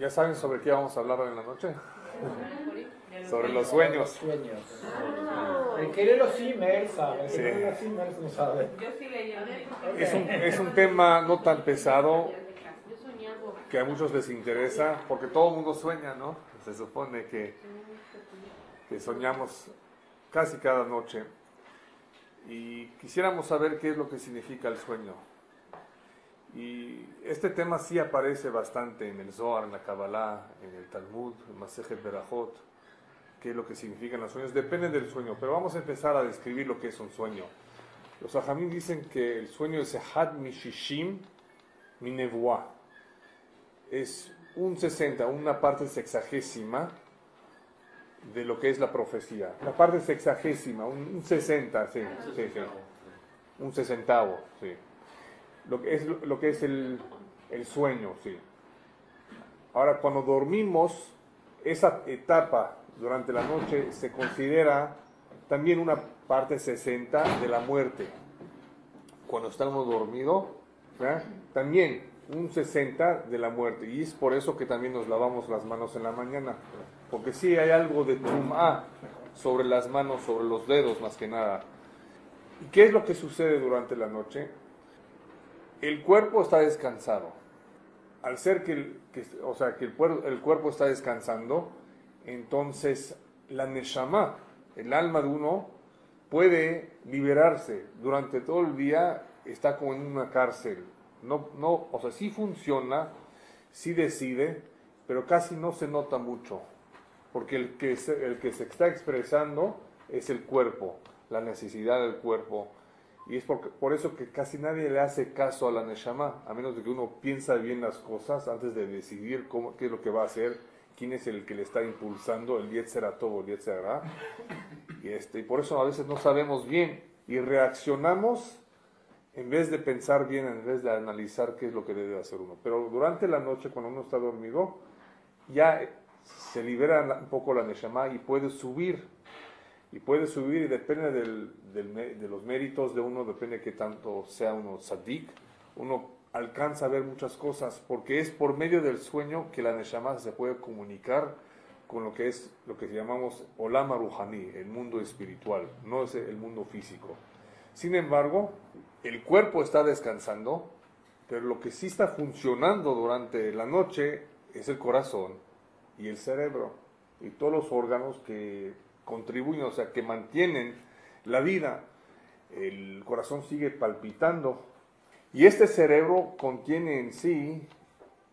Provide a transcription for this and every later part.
¿Ya saben sobre qué vamos a hablar hoy en la noche? sobre los sueños. sueños. El que lee los Zimmer sabe, el que lee los Zimmer no sabe. Yo sí leí. Es un, es un tema no tan pesado que a muchos les interesa, porque todo el mundo sueña, ¿no? Se supone que, que soñamos casi cada noche. Y quisiéramos saber qué es lo que significa el sueño. Y este tema sí aparece bastante en el Zohar, en la Kabbalah, en el Talmud, en Masejet Berajot, qué es lo que significan los sueños. Depende del sueño, pero vamos a empezar a describir lo que es un sueño. Los ajamim dicen que el sueño es Had Mishishim Minevuah. Es un 60, una parte sexagésima de lo que es la profecía. La parte sexagésima, un, un 60, sí, sí, sí. Un sesentavo, sí. Lo que es, lo que es el, el sueño, sí. Ahora, cuando dormimos, esa etapa durante la noche se considera también una parte 60 de la muerte. Cuando estamos dormidos, también un 60 de la muerte. Y es por eso que también nos lavamos las manos en la mañana. Porque sí hay algo de tum'a sobre las manos, sobre los dedos más que nada. ¿Y qué es lo que sucede durante la noche? El cuerpo está descansado. Al ser que, el, que- o sea, que el, el cuerpo está descansando, entonces la neshama, el alma de uno, puede liberarse. Durante todo el día está como en una cárcel. No, no, o sea, sí funciona, sí decide, pero casi no se nota mucho. Porque el que se, el que se está expresando es el cuerpo, la necesidad del cuerpo. Y es por, por eso que casi nadie le hace caso a la Neshama, a menos de que uno piensa bien las cosas antes de decidir cómo, qué es lo que va a hacer, quién es el que le está impulsando, el Yetzer Atov o el Yetzer Hara. Y, este, y por eso a veces no sabemos bien y reaccionamos en vez de pensar bien, en vez de analizar qué es lo que debe hacer uno. Pero durante la noche, cuando uno está dormido, ya se libera un poco la Neshama y puede subir. Y puede subir y depende de los méritos de uno, depende de qué tanto sea uno sadik, uno alcanza a ver muchas cosas, porque es por medio del sueño que la Neshama se puede comunicar con lo que es lo que llamamos Olama Ruhani, el mundo espiritual, no es el mundo físico. Sin embargo, el cuerpo está descansando, pero lo que sí está funcionando durante la noche es el corazón y el cerebro y todos los órganos que contribuyen, o sea, que mantienen la vida. El corazón sigue palpitando y este cerebro contiene en sí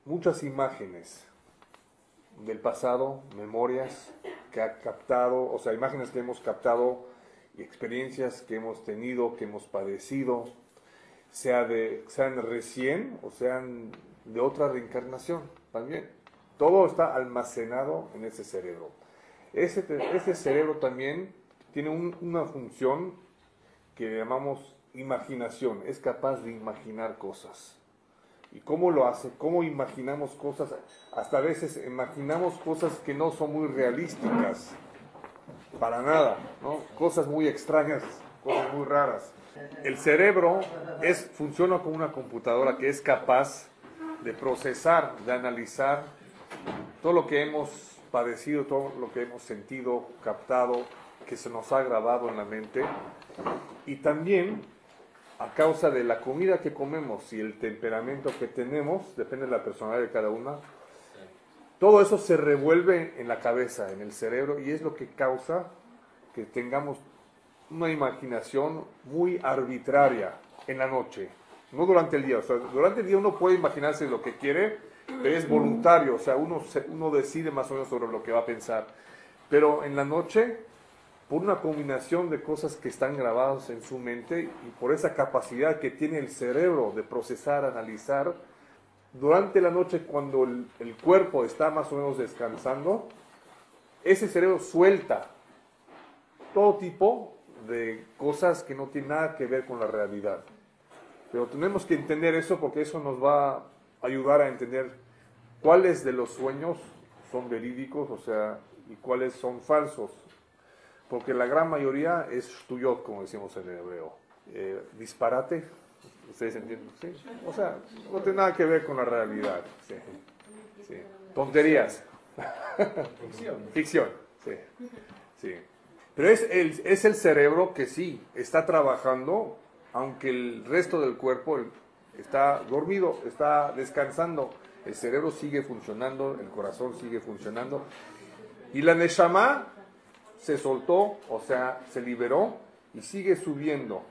muchas imágenes del pasado, memorias que ha captado, o sea, imágenes que hemos captado y experiencias que hemos tenido, que hemos padecido, sea de, sean recién o sean de otra reencarnación también. Todo está almacenado en ese cerebro. Ese, cerebro también tiene un- una función que llamamos imaginación, es capaz de imaginar cosas. ¿Y cómo lo hace? ¿Cómo imaginamos cosas? Hasta a veces imaginamos cosas que no son muy realísticas, para nada, ¿no? Cosas muy extrañas, cosas muy raras. El cerebro es, funciona como una computadora que es capaz de procesar, de analizar todo lo que hemos padecido, todo lo que hemos sentido, captado, que se nos ha grabado en la mente. Y también a causa de la comida que comemos y el temperamento que tenemos, depende de la personalidad de cada una, todo eso se revuelve en la cabeza, en el cerebro, y es lo que causa que tengamos una imaginación muy arbitraria en la noche, no durante el día. O sea, durante el día uno puede imaginarse lo que quiere, es voluntario, o sea, uno, uno decide más o menos sobre lo que va a pensar. Pero en la noche, por una combinación de cosas que están grabadas en su mente y por esa capacidad que tiene el cerebro de procesar, analizar, durante la noche cuando el, el cuerpo está más o menos descansando, ese cerebro suelta todo tipo de cosas que no tienen nada que ver con la realidad. Pero tenemos que entender eso porque eso nos va ayudar a entender cuáles de los sueños son verídicos, o sea, y cuáles son falsos. Porque la gran mayoría es tuyot, como decimos en hebreo. Eh, disparate, ¿ustedes entienden? ¿Sí? O sea, no tiene nada que ver con la realidad. sí. Sí. Tonterías. Ficción. Ficción, sí. sí. Pero es el, es el cerebro que sí está trabajando, aunque el resto del cuerpo está dormido, está descansando. El cerebro sigue funcionando, el corazón sigue funcionando. Y la Neshama se soltó, o sea, se liberó y sigue subiendo,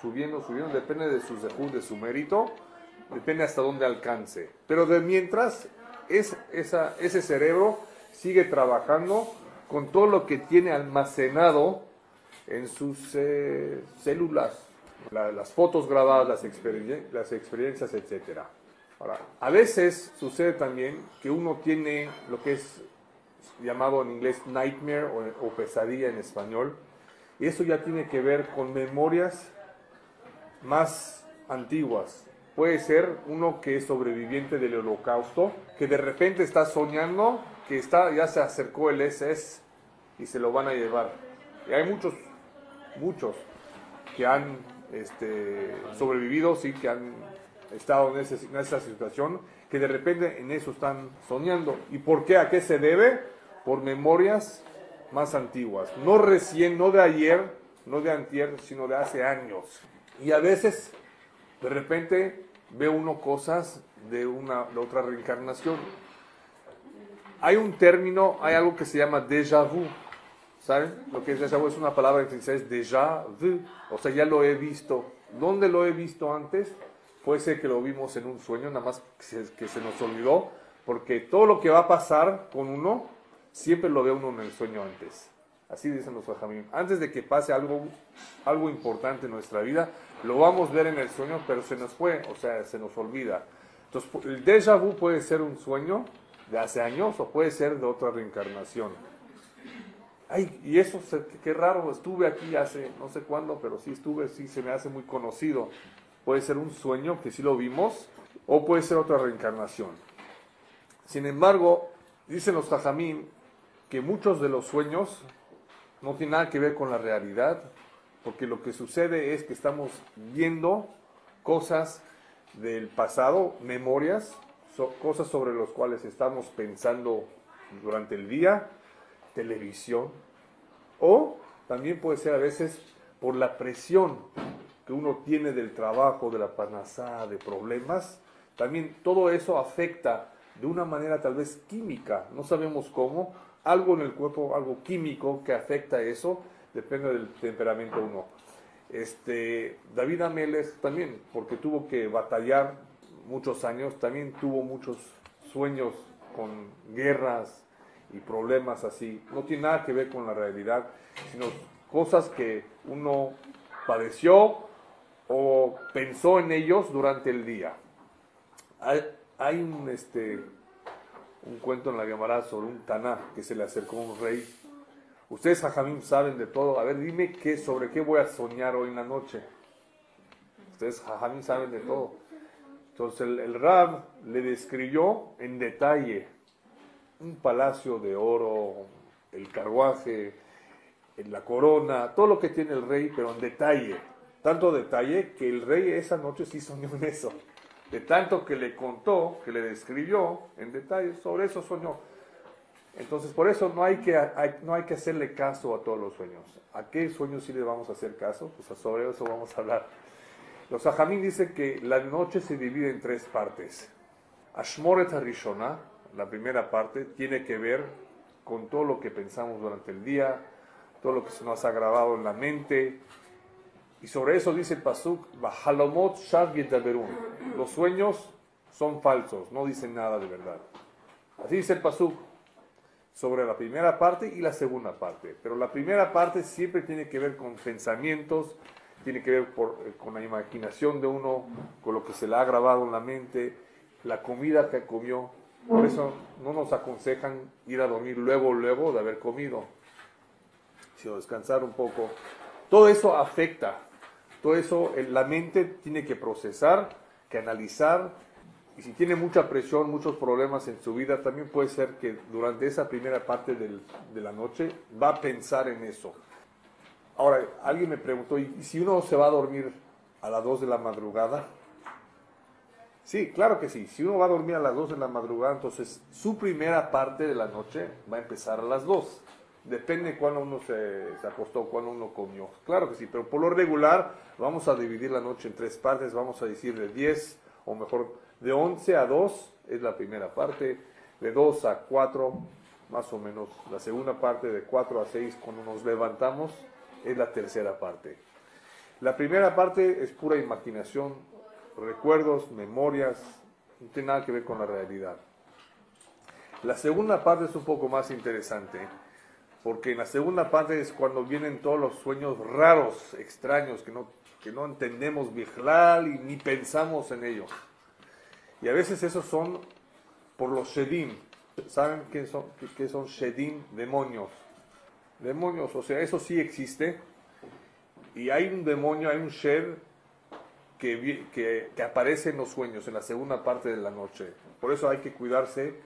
subiendo, subiendo, depende de su de su mérito, depende hasta dónde alcance. Pero de mientras, ese cerebro sigue trabajando con todo lo que tiene almacenado en sus eh, células, las fotos grabadas, las, experiencias, etc. Ahora, a veces sucede también que uno tiene lo que es llamado en inglés nightmare o, o pesadilla en español, y eso ya tiene que ver con memorias más antiguas, Puede ser uno que es sobreviviente del holocausto, que de repente está soñando que está, ya se acercó el SS y se lo van a llevar. Y hay muchos, muchos que han este, sobrevivido, sí, que han estado en, esa situación, que de repente en eso están soñando. ¿Y por qué? ¿A qué se debe? Por memorias más antiguas. No recién, no de ayer, no de antier, sino de hace años. Y a veces de repente ve uno cosas de una de otra reencarnación. Hay un término, hay algo que se llama déjà vu. ¿Saben? Lo que es déjà vu es una palabra en francés, déjà vu. O sea, ya lo he visto. ¿Dónde lo he visto antes? Puede ser que lo vimos en un sueño, nada más que se, que se nos olvidó, porque todo lo que va a pasar con uno, siempre lo ve uno en el sueño antes. Así dicen los fajamim. Antes de que pase algo, algo importante en nuestra vida, lo vamos a ver en el sueño, pero se nos fue, o sea, se nos olvida. Entonces, el déjà vu puede ser un sueño de hace años o puede ser de otra reencarnación. Ay, y eso, qué raro, estuve aquí hace no sé cuándo, pero sí estuve, sí se me hace muy conocido. Puede ser un sueño que sí lo vimos, o puede ser otra reencarnación. Sin embargo, dicen los tajamín que muchos de los sueños no tiene nada que ver con la realidad, porque lo que sucede es que estamos viendo cosas del pasado, memorias, cosas sobre las cuales estamos pensando durante el día, televisión, o también puede ser a veces por la presión que uno tiene del trabajo, de la panazá, de problemas, también todo eso afecta de una manera tal vez química, no sabemos cómo, algo en el cuerpo, algo químico que afecta eso, depende del temperamento uno. Este, David Ameles también, porque tuvo que batallar muchos años, también tuvo muchos sueños con guerras y problemas así. No tiene nada que ver con la realidad, sino cosas que uno padeció o pensó en ellos durante el día. Hay, hay un, este, un cuento en la Gemara sobre un Taná que se le acercó a un rey. Ustedes, Jajamim, saben de todo. A ver, dime qué, sobre qué voy a soñar hoy en la noche. Ustedes, Jajamim, saben de todo. Entonces el, el Rab le describió en detalle un palacio de oro, el carruaje, la corona, todo lo que tiene el rey, pero en detalle. Tanto detalle que el rey esa noche sí soñó en eso de tanto que le contó, que le describió en detalle, sobre eso soñó. Entonces, por eso no hay, que, no hay que hacerle caso a todos los sueños. ¿A qué sueños sí le vamos a hacer caso? Pues sobre eso vamos a hablar. Los ajamín dicen que la noche se divide en tres partes. Ashmoret Harishona, la primera parte, tiene que ver con todo lo que pensamos durante el día, todo lo que se nos ha grabado en la mente, y sobre eso dice el Pasuk, Los sueños son falsos, no dicen nada de verdad. Así dice el Pasuk sobre la primera parte y la segunda parte. Pero la primera parte siempre tiene que ver con pensamientos, tiene que ver eh, con la imaginación de uno, con lo que se le ha grabado en la mente, la comida que comió. Por eso no nos aconsejan ir a dormir luego, luego de haber comido, sino descansar un poco. Todo eso afecta todo eso la mente tiene que procesar, que analizar, y si tiene mucha presión, muchos problemas en su vida, también puede ser que durante esa primera parte de la noche va a pensar en eso. Ahora, alguien me preguntó, ¿y si uno se va a dormir a las 2 de la madrugada? Sí, claro que sí. Si uno va a dormir a las 2 de la madrugada, entonces su primera parte de la noche va a empezar a las 2. Depende cuándo uno se, se acostó, cuándo uno comió. Claro que sí, pero por lo regular vamos a dividir la noche en tres partes. Vamos a decir de 10, o mejor, de 11 a 2 es la primera parte, de 2 a 4 más o menos. La segunda parte de 4 a 6 cuando nos levantamos es la tercera parte. La primera parte es pura imaginación, recuerdos, memorias, no tiene nada que ver con la realidad. La segunda parte es un poco más interesante, porque en la segunda parte es cuando vienen todos los sueños raros, extraños, que no, que no entendemos vigilar y ni pensamos en ellos. Y a veces esos son por los shedim. ¿Saben qué son, qué son shedim? Demonios. Demonios, o sea, eso sí existe. Y hay un demonio, hay un shed que, que, aparece en los sueños, en la segunda parte de la noche. Por eso hay que cuidarse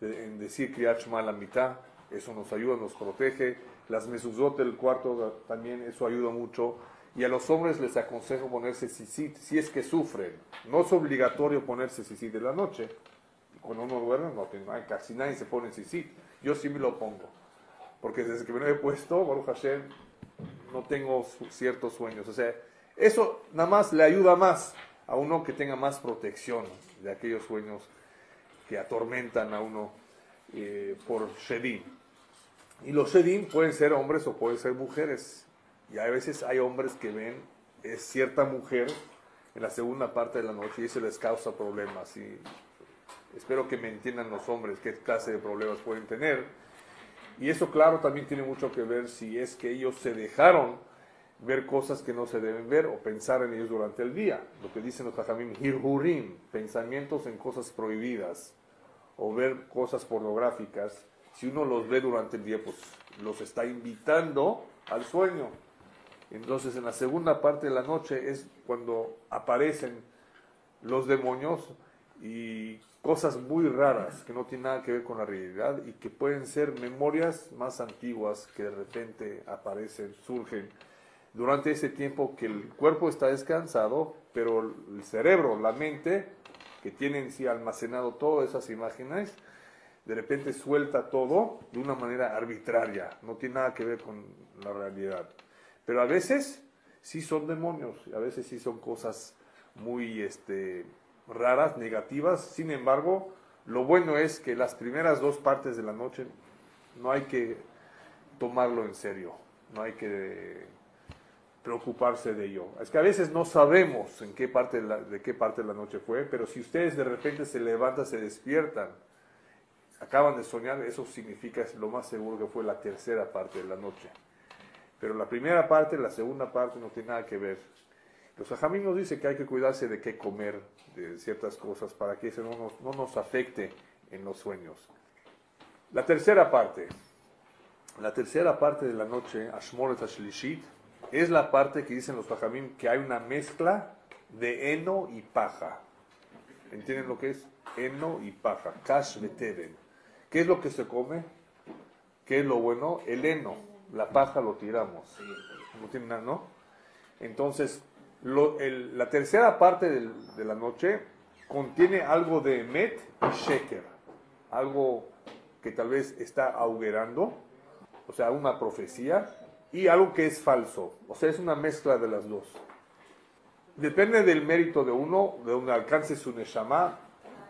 en decir Kriyat a la mitad. Eso nos ayuda, nos protege. Las mesuzot del cuarto también, eso ayuda mucho. Y a los hombres les aconsejo ponerse sisit, si es que sufren. No es obligatorio ponerse sisit de la noche. Cuando uno duerme, no, casi nadie se pone sisit. Yo sí me lo pongo. Porque desde que me lo he puesto, Baruch Hashem, no tengo ciertos sueños. O sea, eso nada más le ayuda más a uno que tenga más protección de aquellos sueños que atormentan a uno eh, por Shedim. Y los Shedim pueden ser hombres o pueden ser mujeres. Y a veces hay hombres que ven es cierta mujer en la segunda parte de la noche y eso les causa problemas. Y espero que me entiendan los hombres qué clase de problemas pueden tener. Y eso, claro, también tiene mucho que ver si es que ellos se dejaron ver cosas que no se deben ver o pensar en ellos durante el día. Lo que dicen los hajamim, hirhurim, pensamientos en cosas prohibidas o ver cosas pornográficas. Si uno los ve durante el día, pues los está invitando al sueño. Entonces en la segunda parte de la noche es cuando aparecen los demonios y cosas muy raras que no tienen nada que ver con la realidad y que pueden ser memorias más antiguas que de repente aparecen, surgen durante ese tiempo que el cuerpo está descansado, pero el cerebro, la mente, que tiene en sí almacenado todas esas imágenes, de repente suelta todo de una manera arbitraria, no tiene nada que ver con la realidad. Pero a veces sí son demonios, a veces sí son cosas muy este, raras, negativas, sin embargo, lo bueno es que las primeras dos partes de la noche no hay que tomarlo en serio, no hay que preocuparse de ello. Es que a veces no sabemos en qué parte de, qué parte de la noche fue, pero si ustedes de repente se levantan, se despiertan, acaban de soñar, eso significa, es lo más seguro que fue la tercera parte de la noche. Pero la primera parte, la segunda parte no tiene nada que ver. Los ajamín nos dicen que hay que cuidarse de qué comer, de ciertas cosas, para que eso no nos, no nos afecte en los sueños. La tercera parte, la tercera parte de la noche, Ashmoret Ashlishit, es la parte que dicen los pajamim que hay una mezcla de heno y paja. ¿Entienden lo que es? Heno y paja. Kash beteren. ¿Qué es lo que se come? ¿Qué es lo bueno? El heno. La paja lo tiramos. No tiene nada, ¿no? Entonces, la tercera parte de la noche contiene algo de met y sheker. Algo que tal vez está auguerando, o sea, una profecía, y algo que es falso. O sea, es una mezcla de las dos. Depende del mérito de uno, de donde alcance su neshama.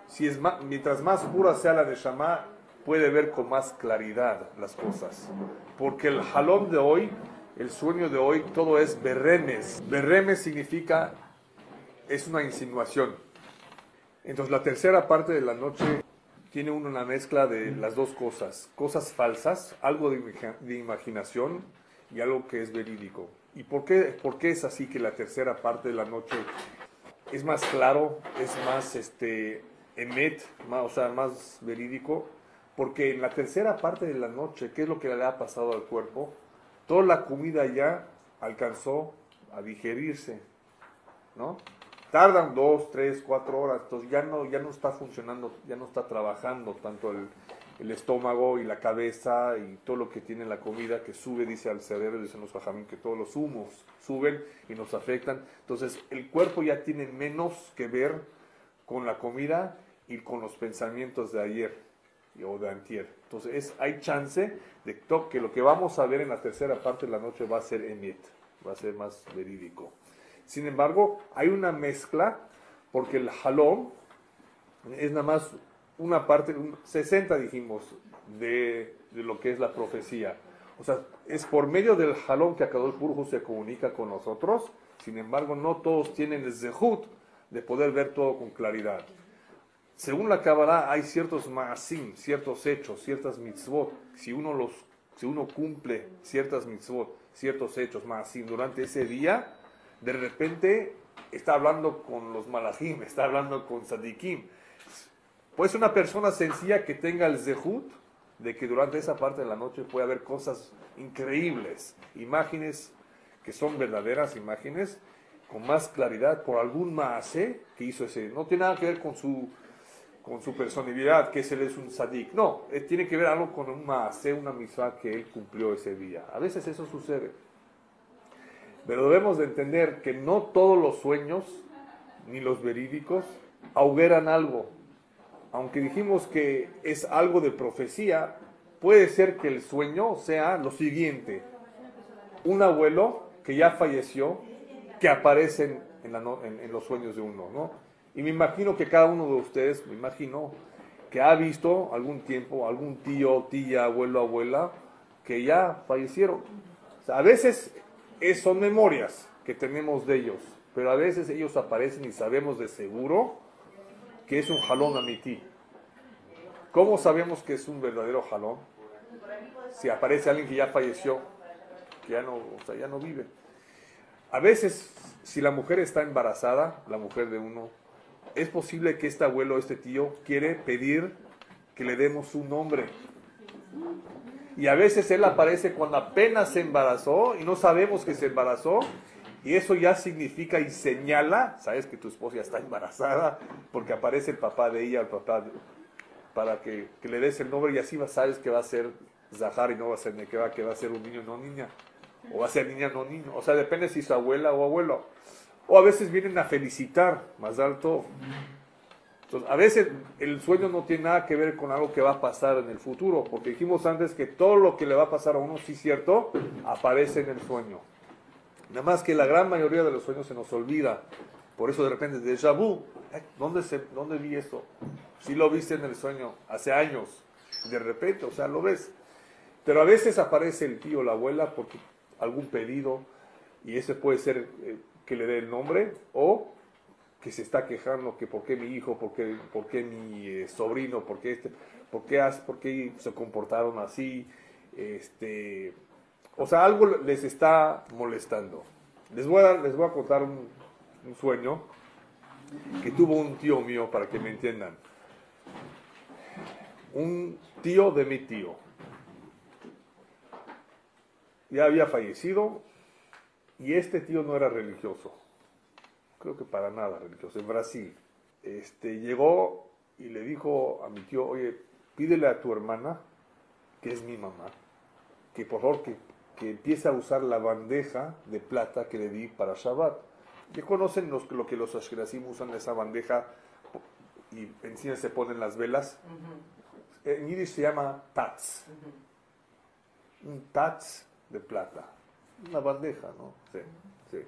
Si es mientras más pura sea la neshama, puede ver con más claridad las cosas. Porque el jalón de hoy, el sueño de hoy, todo es berremes. Berremes significa, es una insinuación. Entonces la tercera parte de la noche tiene una mezcla de las dos cosas. Cosas falsas, algo de imaginación y algo que es verídico. ¿Y por qué, por qué es así que la tercera parte de la noche es más claro, es más este, emet, más, o sea, más verídico? Porque en la tercera parte de la noche, ¿qué es lo que le ha pasado al cuerpo? Toda la comida ya alcanzó a digerirse, ¿no? Tardan dos, tres, cuatro horas, entonces ya no, ya no está funcionando, ya no está trabajando tanto el, el estómago y la cabeza y todo lo que tiene la comida que sube, dice al cerebro, dicen los fajamín, que todos los humos suben y nos afectan. Entonces el cuerpo ya tiene menos que ver con la comida y con los pensamientos de ayer o de antier. Entonces hay chance de que lo que vamos a ver en la tercera parte de la noche va a ser emiet, va a ser más verídico. Sin embargo, hay una mezcla porque el halom es nada más una parte, 60 dijimos, de, de, lo que es la profecía. O sea, es por medio del halom que el Purjo se comunica con nosotros. Sin embargo, no todos tienen el zehut de poder ver todo con claridad. Según la Kabbalah hay ciertos maasim, ciertos hechos, ciertas mitzvot. Si uno, los, si uno cumple ciertas mitzvot, ciertos hechos maasim durante ese día, de repente está hablando con los malachim, está hablando con sadikim. Pues una persona sencilla que tenga el zehut de que durante esa parte de la noche puede haber cosas increíbles, imágenes que son verdaderas imágenes, con más claridad por algún maase que hizo ese. No tiene nada que ver con su con su personalidad, que él es un sadik. No, eh, tiene que ver algo con un maase, una misma que él cumplió ese día. A veces eso sucede. Pero debemos de entender que no todos los sueños, ni los verídicos, auguran algo. Aunque dijimos que es algo de profecía, puede ser que el sueño sea lo siguiente. Un abuelo que ya falleció, que aparece en, los sueños de uno, ¿no? Y me imagino que cada uno de ustedes, me imagino, que ha visto algún tiempo, algún tío, tía, abuelo, abuela, que ya fallecieron. a veces son memorias que tenemos de ellos, pero a veces ellos aparecen y sabemos de seguro que es un jalón a mi ti. ¿Cómo sabemos que es un verdadero jalón? Si aparece alguien que ya falleció, que ya no, o sea, ya no vive. A veces, si la mujer está embarazada, la mujer de uno, es posible que este abuelo, este tío, quiere pedir que le demos un nombre. Y a veces él aparece cuando apenas se embarazó y no sabemos que se embarazó. Y eso ya significa y señala, sabes que tu esposa ya está embarazada, porque aparece el papá de ella, el papá, para que, le des el nombre y así sabes que va a ser Zahar y no va a ser Nekeba, que va a ser un niño no niña. O va a ser niña no niño. O sea, depende si es abuela o abuelo. O a veces vienen a felicitar, más alto. Entonces, a veces el sueño no tiene nada que ver con algo que va a pasar en el futuro, porque dijimos antes que todo lo que le va a pasar a uno, sí cierto, aparece en el sueño. Nada más que la gran mayoría de los sueños se nos olvida. Por eso de repente, de vu, ¿dónde, se, ¿dónde vi esto? Si lo viste en el sueño hace años, de repente, o sea, lo ves. Pero a veces aparece el tío o la abuela porque algún pedido, y ese puede ser eh, que le dé el nombre o que se está quejando que por qué mi hijo, por qué, mi eh, sobrino, por qué, este, por, qué, por qué se comportaron así. Este, o sea, algo les está molestando. Les voy a, les voy a contar un, un sueño que tuvo un tío mío para que me entiendan. Un tío de mi tío. Ya había fallecido, y este tío no era religioso, creo que para nada religioso, en Brasil. Este, llegó y le dijo a mi tío, oye, pídele a tu hermana, que es mi mamá, que por favor que, que empiece a usar la bandeja de plata que le di para Shabbat. ¿Ya conocen los, lo que los ashkenazim usan esa bandeja y encima se ponen las velas? En yiddish se llama tats. Un tats de plata una bandeja, ¿no? Sí, sí.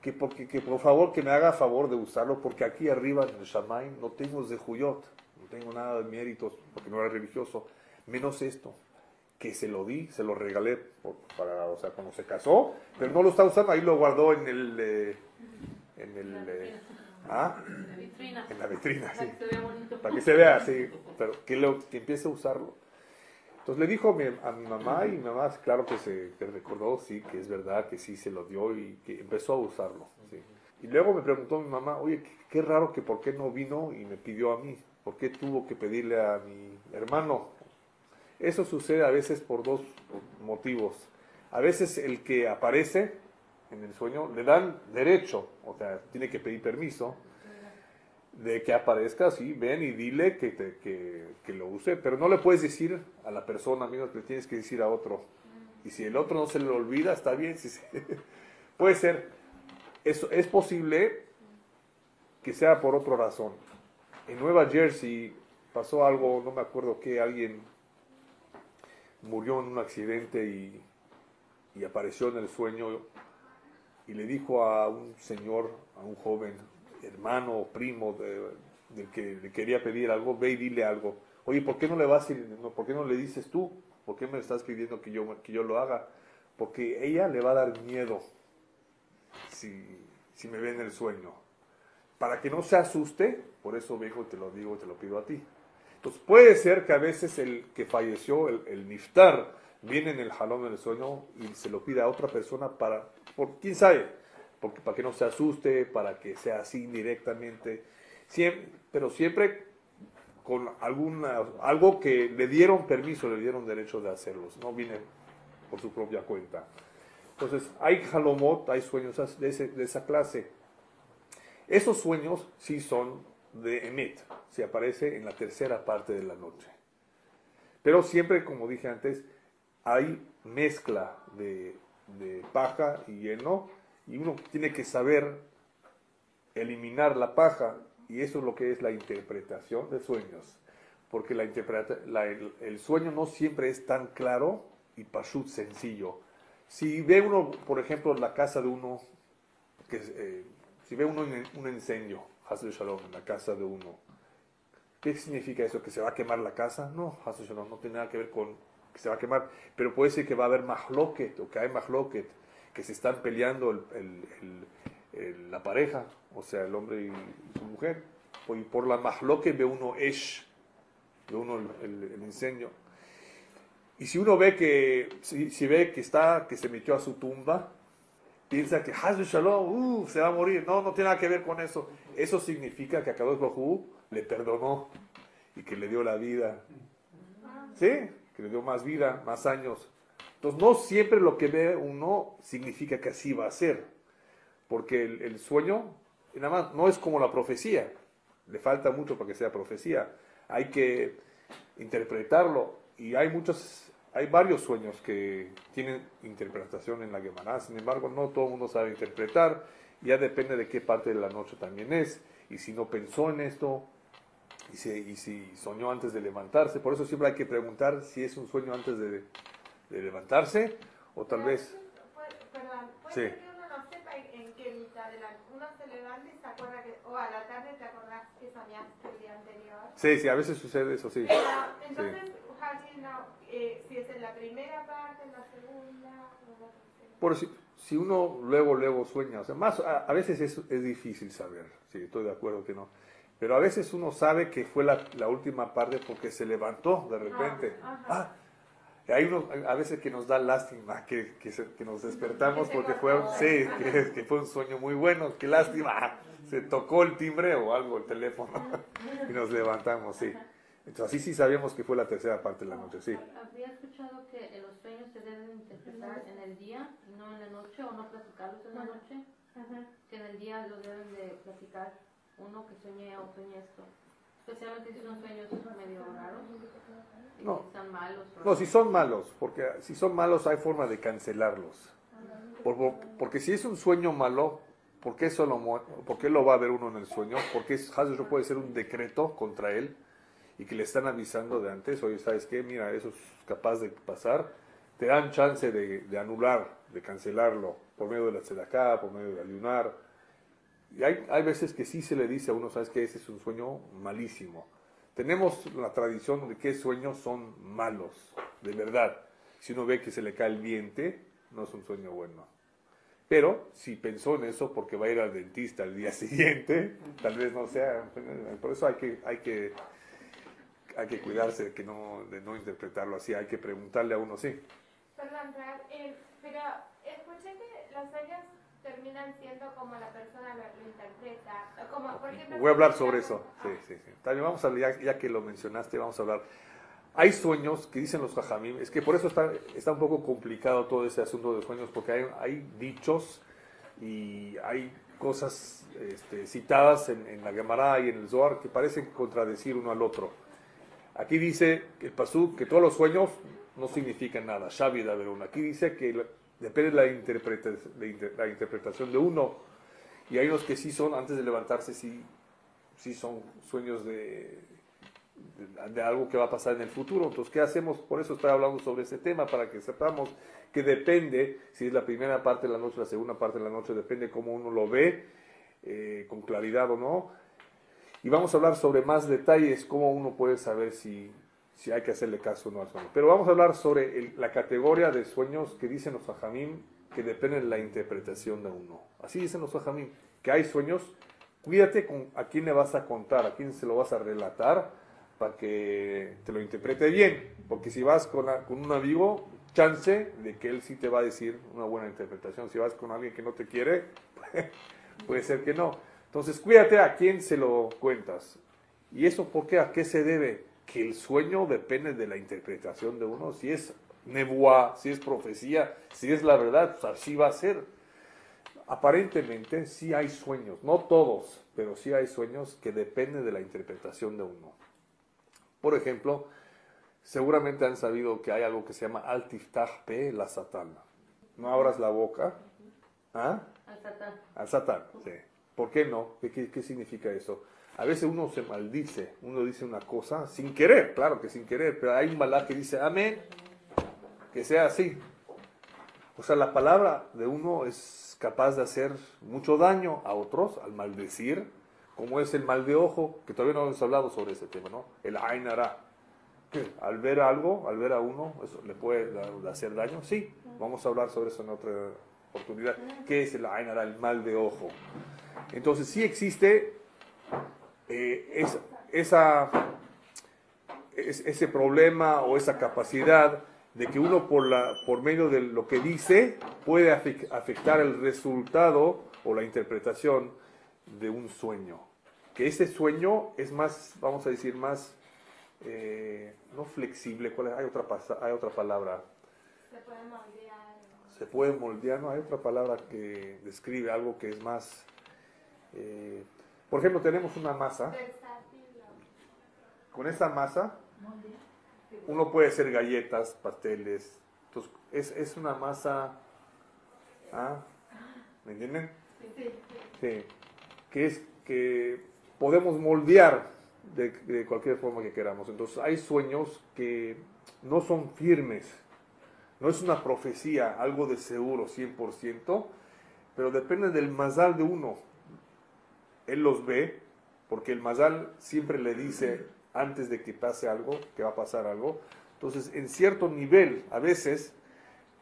Que, porque, que por favor que me haga favor de usarlo, porque aquí arriba en el Shamay no tengo de no tengo nada de méritos, porque no era religioso, menos esto, que se lo di, se lo regalé para, o sea, cuando se casó, pero no lo está usando, ahí lo guardó en el, eh, en el, eh, ¿ah? En la vitrina. En la vitrina, sí. Para que se vea, sí, pero que, lo, que empiece a usarlo. Entonces le dijo a mi, mamá y mi mamá, claro que se recordó, sí, que es verdad, que sí se lo dio y que empezó a usarlo. Y luego me preguntó mi mamá, oye, qué, raro que por qué no vino y me pidió a mí, por qué tuvo que pedirle a mi hermano. Eso sucede a veces por dos motivos. A veces el que aparece en el sueño le dan derecho, o sea, tiene que pedir permiso de que aparezca, sí, ven y dile que, que, lo use, pero no le puedes decir a la persona, amigo, le tienes que decir a otro. Y si el otro no se le olvida, está bien. Si puede ser, eso, es posible que sea por otra razón. en Nueva Jersey pasó algo, no me acuerdo que alguien murió en un accidente y, y apareció en el sueño y le dijo a un señor, a un joven, hermano o primo del que le quería pedir algo, ve y dile algo. Oye, ¿por qué no le vas ¿por qué no le dices tú? ¿Por qué me estás pidiendo que yo, que yo lo haga? Porque ella le va a dar miedo si, si me ve en el sueño. Para que no se asuste, por eso vengo te lo digo, te lo pido a ti. Entonces puede ser que a veces el que falleció, el, niftar, viene en el jalón del sueño y se lo pida a otra persona para, por quién sabe, porque, para que no se asuste, para que sea así directamente, siempre, pero siempre con alguna, algo que le dieron permiso, le dieron derecho de hacerlos, no viene por su propia cuenta. Entonces, hay jalomot, hay sueños de esa clase. Esos sueños sí son de Emet, se aparece en la tercera parte de la noche. Pero siempre, como dije antes, hay mezcla de, paja y lleno y uno tiene que saber eliminar la paja y eso es lo que es la interpretación de sueños. Porque la el, sueño no siempre es tan claro y pashut sencillo. Si ve uno, por ejemplo, la casa de uno, que, eh, si ve uno un incendio, Hazel Shalom, la casa de uno, ¿qué significa eso? ¿Que se va a quemar la casa? No, Hazel Shalom, no tiene nada que ver con se va a quemar, pero puede ser que va a haber mahloket o que hay mahloket, que se están peleando el, la pareja, o sea, el hombre y, su mujer, y por la mahloket ve uno esh, ve uno el, incendio. Y si uno ve que, si, ve que está, que se metió a su tumba, piensa que Hazbe Shalom, uh, se va a morir. No, no tiene nada que ver con eso. Eso significa que a Kadosh Bajú le perdonó y que le dio la vida. ¿Sí? que le dio más vida, más años. Entonces, no siempre lo que ve uno significa que así va a ser, porque el, sueño, nada más, no es como la profecía, le falta mucho para que sea profecía, hay que interpretarlo, y hay muchos, hay varios sueños que tienen interpretación en la Gemara, sin embargo, no todo el mundo sabe interpretar, ya depende de qué parte de la noche también es, y si no pensó en esto, y si, soñó antes de levantarse. Por eso siempre hay que preguntar si es un sueño antes de, levantarse o tal vez... Perdón, puede sí. que uno no sepa en qué mitad de la... Uno se levanta y se acuerda que... O a la tarde te acordás que soñaste el día anterior. Sí, sí, a veces sucede eso, sí. entonces, sí. no, eh, si es en la primera parte, en la segunda... O la tercera. Por si, si uno luego, luego sueña, o sea, más, a, a veces es, es difícil saber, sí, estoy de acuerdo que no pero a veces uno sabe que fue la, la última parte porque se levantó de repente. Ah, hay a veces que nos da lástima que, que, que nos despertamos porque fue, sí, que, que, fue un sueño muy bueno, qué lástima, se tocó el timbre o algo, el teléfono, y nos levantamos, sí. Entonces así sí sabíamos que fue la tercera parte de la noche, sí. Había escuchado que se interpretar en el día y no en la noche, o no platicarlos en la noche, que en el día los deben de platicar uno que sueñe o sueñe esto. Especialmente si son sueños medio raros. No. Si son malos. No, si son malos, porque si son malos hay forma de cancelarlos. porque si es un sueño malo, ¿por qué, solo, ¿por qué lo va a ver uno en el sueño? Porque eso puede ser un decreto contra él y que le están avisando de antes, oye, ¿sabes qué? Mira, eso es capaz de pasar. Te dan chance de, de anular, de cancelarlo por medio de la tzedakah, por medio de ayunar y hay, hay veces que sí se le dice a uno, sabes que ese es un sueño malísimo. Tenemos la tradición de que sueños son malos, de verdad. Si uno ve que se le cae el diente, no es un sueño bueno. Pero si pensó en eso porque va a ir al dentista el día siguiente, tal vez no sea. Por eso hay que, hay que, hay que cuidarse de, que no, de no interpretarlo así. Hay que preguntarle a uno, sí. Perdón, eh, pero escuché que las sueños terminan siendo como la persona lo, interpreta. Como, Voy a hablar sobre eso. Sí, sí, sí. También vamos a ya, ya que lo mencionaste, vamos a hablar. Hay sueños que dicen los jajamim, es que por eso está, está un poco complicado todo ese asunto de sueños, porque hay, hay dichos y hay cosas este, citadas en, en, la Gemara y en el Zohar que parecen contradecir uno al otro. Aquí dice el Pasú que todos los sueños no significan nada. Shavi Veruna. Aquí dice que Depende de la, interpretación, de uno. Y hay unos que sí son, antes de levantarse, sí sí son sueños de, de, algo que va a pasar en el futuro. Entonces, ¿qué hacemos? Por eso estoy hablando sobre ese tema, para que sepamos que depende, si es la primera parte de la noche, la segunda parte de la noche, depende cómo uno lo ve, eh, con claridad o no. Y vamos a hablar sobre más detalles, cómo uno puede saber si, si hay que hacerle caso o no al sueño. Pero vamos a hablar sobre la categoría de sueños que dicen los fajamim, que dependen de la interpretación de uno. Así dicen los fajamim, que hay sueños, cuídate con a quién le vas a contar, a quién se lo vas a relatar, para que te lo interprete bien. Porque si vas con, con un amigo, chance de que él sí te va a decir una buena interpretación. Si vas con alguien que no te quiere, puede ser que no. Entonces, cuídate a quién se lo cuentas. ¿Y eso por qué? ¿A qué se debe? Que el sueño depende de la interpretación de uno. Si es nebuá, si es profecía, si es la verdad, pues así va a ser. Aparentemente sí hay sueños, no todos, pero sí hay sueños que dependen de la interpretación de uno. Por ejemplo, seguramente han sabido que hay algo que se llama Altiftah P, la Satán. No abras la boca. ¿Ah? Al Satán. Al Satán, sí. ¿Por qué no? ¿Qué, significa eso? A veces uno se maldice, uno dice una cosa sin querer, claro que sin querer, pero hay un malá que dice amén, que sea así. O sea, la palabra de uno es capaz de hacer mucho daño a otros al maldecir, como es el mal de ojo, que todavía no hemos hablado sobre ese tema, ¿no? El ainara. Al ver algo, al ver a uno, eso le puede hacer daño. Sí, vamos a hablar sobre eso en otra oportunidad. ¿Qué es el ainara, el mal de ojo? Entonces sí existe eh, esa, ese problema o esa capacidad de que uno por, la, por medio de lo que dice puede afectar el resultado o la interpretación de un sueño. Que ese sueño es más, vamos a decir, más, eh, no flexible, ¿cuál Hay, otra, hay otra palabra. Se puede moldear. Se puede moldear, ¿no? Hay otra palabra que describe algo que es más eh, por ejemplo, tenemos una masa. Con esa masa, uno puede hacer galletas, pasteles. Entonces, es, es una masa. ¿ah? ¿Me entienden? Sí. Que es que podemos moldear de, de, cualquier forma que queramos. Entonces, hay sueños que no son firmes. No es una profecía, algo de seguro, 100%, pero depende del mazal de uno él los ve, porque el Mazal siempre le dice antes de que pase algo, que va a pasar algo. Entonces, en cierto nivel, a veces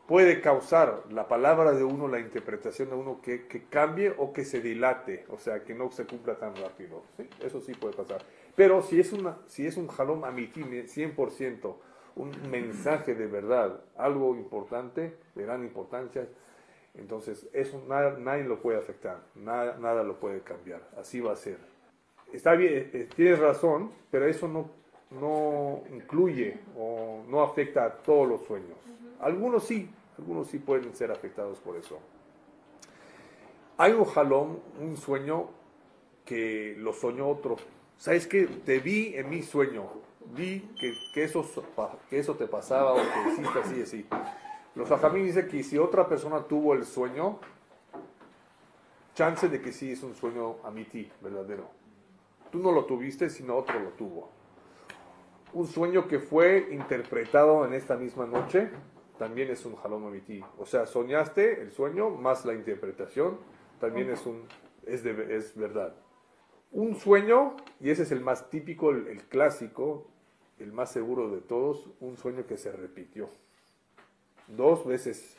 puede causar la palabra de uno, la interpretación de uno, que, cambie o que se dilate, o sea, que no se cumpla tan rápido. Eso sí puede pasar. Pero si es, una, si es un jalom amitime, 100%, un mensaje de verdad, algo importante, de gran importancia, entonces, eso nadie lo puede afectar, nada, nada lo puede cambiar, así va a ser. Está bien, eh, eh, tienes razón, pero eso no, no incluye o no afecta a todos los sueños. Algunos sí, algunos sí pueden ser afectados por eso. Hay un jalón, un sueño que lo soñó otro. ¿Sabes qué? Te vi en mi sueño, vi que, que, eso, que eso te pasaba o que hiciste así, así. Los Fajamín dicen que si otra persona tuvo el sueño, chance de que sí es un sueño amití, verdadero. Tú no lo tuviste, sino otro lo tuvo. Un sueño que fue interpretado en esta misma noche, también es un jalom amití. O sea, soñaste el sueño más la interpretación, también es, un, es, es verdad. Un sueño, y ese es el más típico, el clásico, el más seguro de todos, un sueño que se repitió dos veces,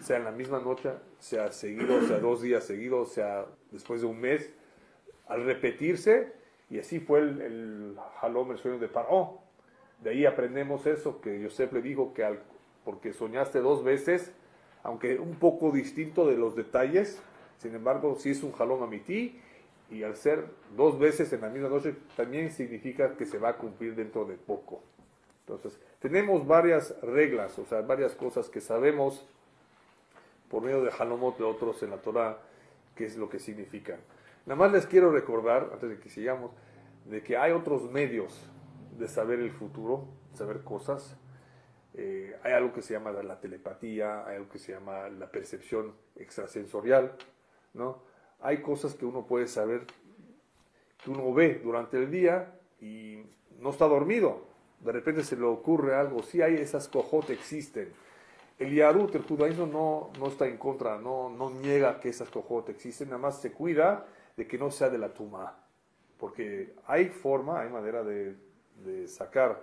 sea en la misma noche, sea seguido, sea dos días seguidos, sea después de un mes, al repetirse, y así fue el, el jalom, el sueño de Paró. De ahí aprendemos eso, que Yosef le dijo que al, porque soñaste dos veces, aunque un poco distinto de los detalles, sin embargo, si es un jalón amití, y al ser dos veces en la misma noche, también significa que se va a cumplir dentro de poco. Entonces, tenemos varias reglas, o sea, varias cosas que sabemos por medio de Halomot de otros en la Torah, qué es lo que significan. Nada más les quiero recordar, antes de que sigamos, de que hay otros medios de saber el futuro, saber cosas. Eh, hay algo que se llama la telepatía, hay algo que se llama la percepción extrasensorial, ¿no? Hay cosas que uno puede saber que uno ve durante el día y no está dormido. De repente se le ocurre algo. Sí hay esas cojotes existen. El Yarut, el judaísmo, no, no está en contra, no, no niega que esas cojotes existen, nada más se cuida de que no sea de la tuma. Porque hay forma, hay manera de, de sacar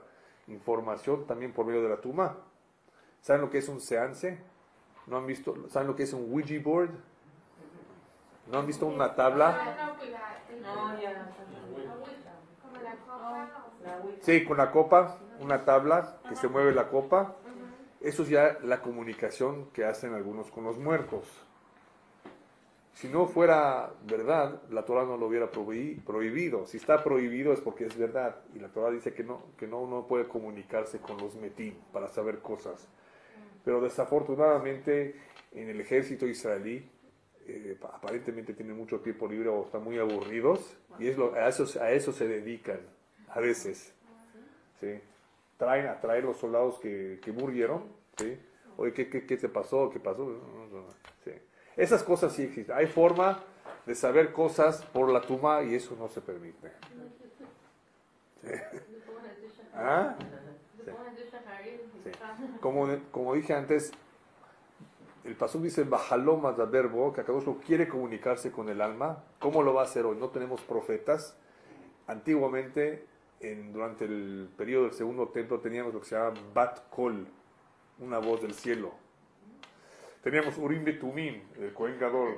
información también por medio de la tuma. ¿Saben lo que es un seance? ¿No han visto? ¿Saben lo que es un Ouija board? ¿No han visto una tabla? Sí, con la copa, una tabla que se mueve la copa. Eso es ya la comunicación que hacen algunos con los muertos. Si no fuera verdad, la Torah no lo hubiera prohibido. Si está prohibido es porque es verdad. Y la Torah dice que no, que no uno puede comunicarse con los metín para saber cosas. Pero desafortunadamente en el ejército israelí eh, aparentemente tienen mucho tiempo libre o están muy aburridos y es lo, a, eso, a eso se dedican a veces. ¿sí? Traen a traer los soldados que, que murieron. ¿sí? Oye, ¿qué, qué, qué te pasó? ¿Qué pasó? Sí. Esas cosas sí existen. Hay forma de saber cosas por la tumba y eso no se permite. ¿Ah? Como, como dije antes, el Pasuk dice Bajaloma de verbo, que Akadosh quiere comunicarse con el alma. ¿Cómo lo va a hacer hoy? No tenemos profetas. Antiguamente, en, durante el periodo del segundo templo, teníamos lo que se llama Bat Kol, una voz del cielo. Teníamos Urim Betumim, el Kohen Gadol,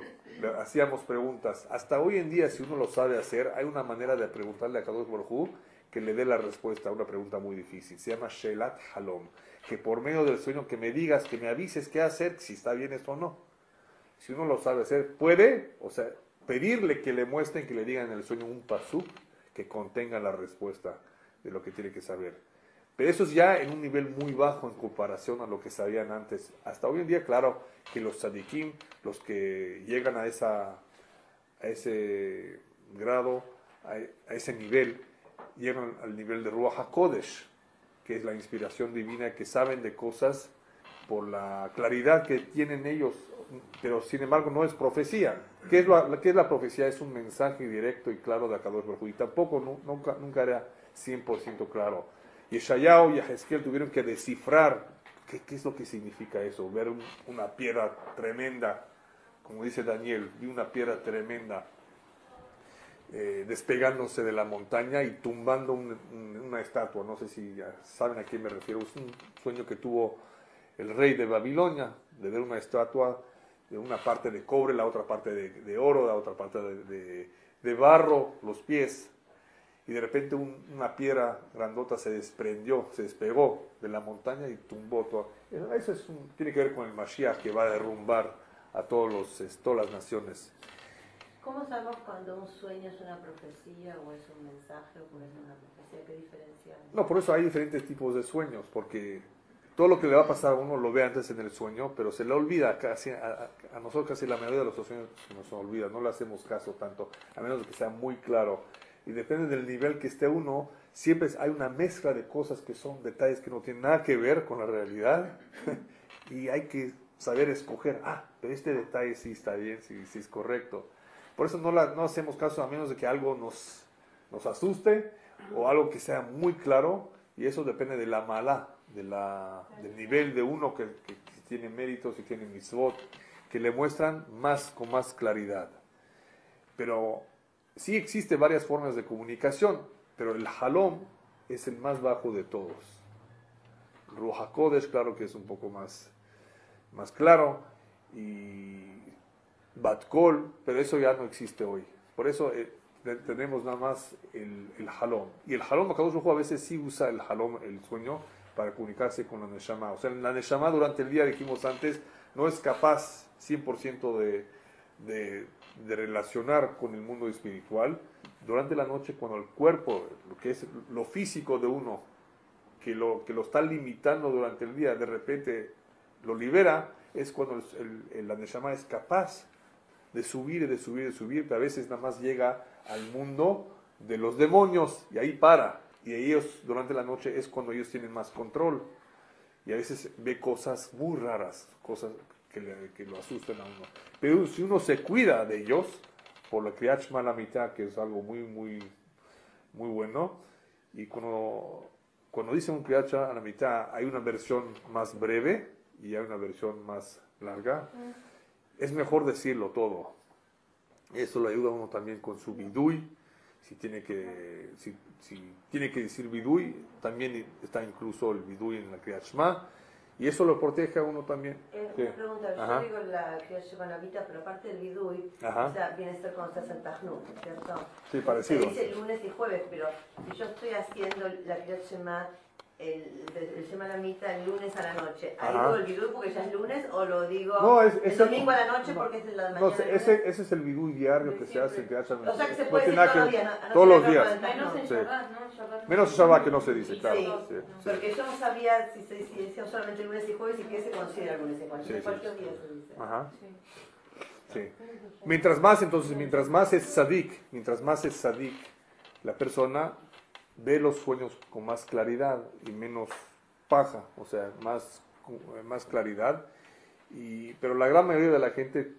hacíamos preguntas. Hasta hoy en día, si uno lo sabe hacer, hay una manera de preguntarle a Kadosh Baruj que le dé la respuesta a una pregunta muy difícil. Se llama Shelat Halom que por medio del sueño que me digas, que me avises qué hacer, si está bien esto o no. Si uno lo sabe hacer, puede, o sea, pedirle que le muestren, que le digan en el sueño un pasú que contenga la respuesta de lo que tiene que saber. Pero eso es ya en un nivel muy bajo en comparación a lo que sabían antes. Hasta hoy en día, claro, que los tzadikim, los que llegan a, esa, ese grado, a, ese nivel, llegan al nivel de Ruach HaKodesh, que es la inspiración divina, que saben de cosas por la claridad que tienen ellos, pero sin embargo no es profecía. ¿Qué es, la, qué es la profecía? Es un mensaje directo y claro de Akadosh Baruj y tampoco nunca, nunca era 100% claro. Y Shayao y Ezequiel tuvieron que descifrar qué, es lo que significa eso, ver una piedra tremenda, como dice Daniel, vi una piedra tremenda eh, despegándose de la montaña y tumbando una estatua. No sé si ya saben a quién me refiero. Es un sueño que tuvo el rey de Babilonia, de ver una estatua de una parte de cobre, la otra parte de, oro, la otra parte de, barro, los pies. Y de repente una piedra grandota se desprendió, se despegó de la montaña y tumbó todo. Eso es tiene que ver con el Mashiach que va a derrumbar a los, todas las naciones. ¿Cómo sabemos cuando un sueño es una profecía o es un mensaje o es una profecía? ¿Qué diferencia? No, por eso hay diferentes tipos de sueños, porque todo lo que le va a pasar a uno lo ve antes en el sueño, pero se le olvida casi, a, nosotros casi la mayoría de los sueños se nos olvida, no le hacemos caso tanto, a menos de que sea muy claro. Y depende del nivel que esté uno, siempre hay una mezcla de cosas que son detalles que no tienen nada que ver con la realidad y hay que saber escoger, ah, pero este detalle sí está bien, sí, sí es correcto. Por eso no, la, no hacemos caso a menos de que algo nos, nos asuste o algo que sea muy claro y eso depende de la mala, de la, del nivel de uno que, tiene méritos y tiene mitzvot, que le muestran más con más claridad. Pero sí existe varias formas de comunicación, pero el halom es el más bajo de todos. Ruach claro que es un poco más, más claro, y Batkol, pero eso ya no existe hoy. Por eso eh, tenemos nada más el, halom. Y el halom, a veces sí usa el halom, el sueño, para comunicarse con la Neshama. O sea, la Neshama durante el día, dijimos antes, no es capaz 100% de, de, de relacionar con el mundo espiritual. Durante la noche, cuando el cuerpo, lo que es lo físico de uno, que lo, que lo está limitando durante el día, de repente lo libera, es cuando la Neshama es capaz de subir y de subir y de subir, pero a veces nada más llega al mundo de los demonios y ahí para. Y ellos durante la noche es cuando ellos tienen más control. Y a veces ve cosas muy raras, cosas que, que lo asustan a uno. Pero si uno se cuida de ellos, por la Kriyat Shema a la mitad, que es algo muy, muy, muy bueno. Y cuando, cuando dice un Shema a la mitad, hay una versión más breve y hay una versión más larga. Es mejor decirlo todo. Eso le ayuda a uno también con su bidui. Si tiene que, si, si tiene que decir bidui, también está incluso el bidui en la Kriyat Shema. Y eso lo protege a uno también. Eh, Sí. una pregunta, Ajá. yo digo la lleva la vida, pero aparte del bidui, Ajá. o sea, viene a ser cuando hace el tajnut, ¿cierto? Sí, parecido. Se dice lunes y jueves, pero si yo estoy haciendo la Kriyat Shema, el, el, el Shema la mitad el lunes a la noche, ¿ahí Ajá. digo el bidui porque ya es lunes o lo digo No, es- el ese- domingo a la noche no, porque es la mañana? No, ese, ese es el bidú diario que se Siempre. hace en Kriyat Shema. O sea que se puede decir todos que- los días, no- todos los que días. el Menos en Sí. Shabbat, ¿no? En Shabbat no. Menos Shabbat que no se dice, Sí, claro. sí. Sí, sí. Porque yo no sabía si se si decía solamente lunes y jueves y qué se considera lunes y jueves. Sí, sí. Cualquier día se dice. Ajá. Sí. Sí. Mientras más, entonces, mientras más es sadik, mientras más es sadik, la persona ve los sueños con más claridad y menos paja, o sea, más, más claridad. Y, pero la gran mayoría de la gente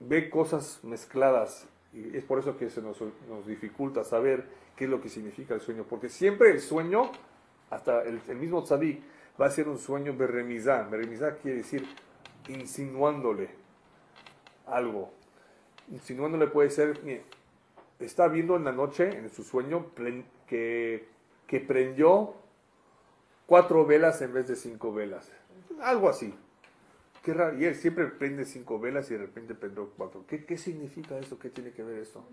ve cosas mezcladas y es por eso que se nos, nos dificulta saber qué es lo que significa el sueño, porque siempre el sueño, hasta el, el mismo tzadik, va a ser un sueño berremizá. Berremizá quiere decir insinuándole algo. Insinuándole puede ser, está viendo en la noche, en su sueño, plen- que, prendió cuatro velas en vez de cinco velas. Algo así. Qué raro. Y él siempre prende cinco velas y de repente prendió cuatro. ¿Qué, qué significa eso? ¿Qué tiene que ver esto?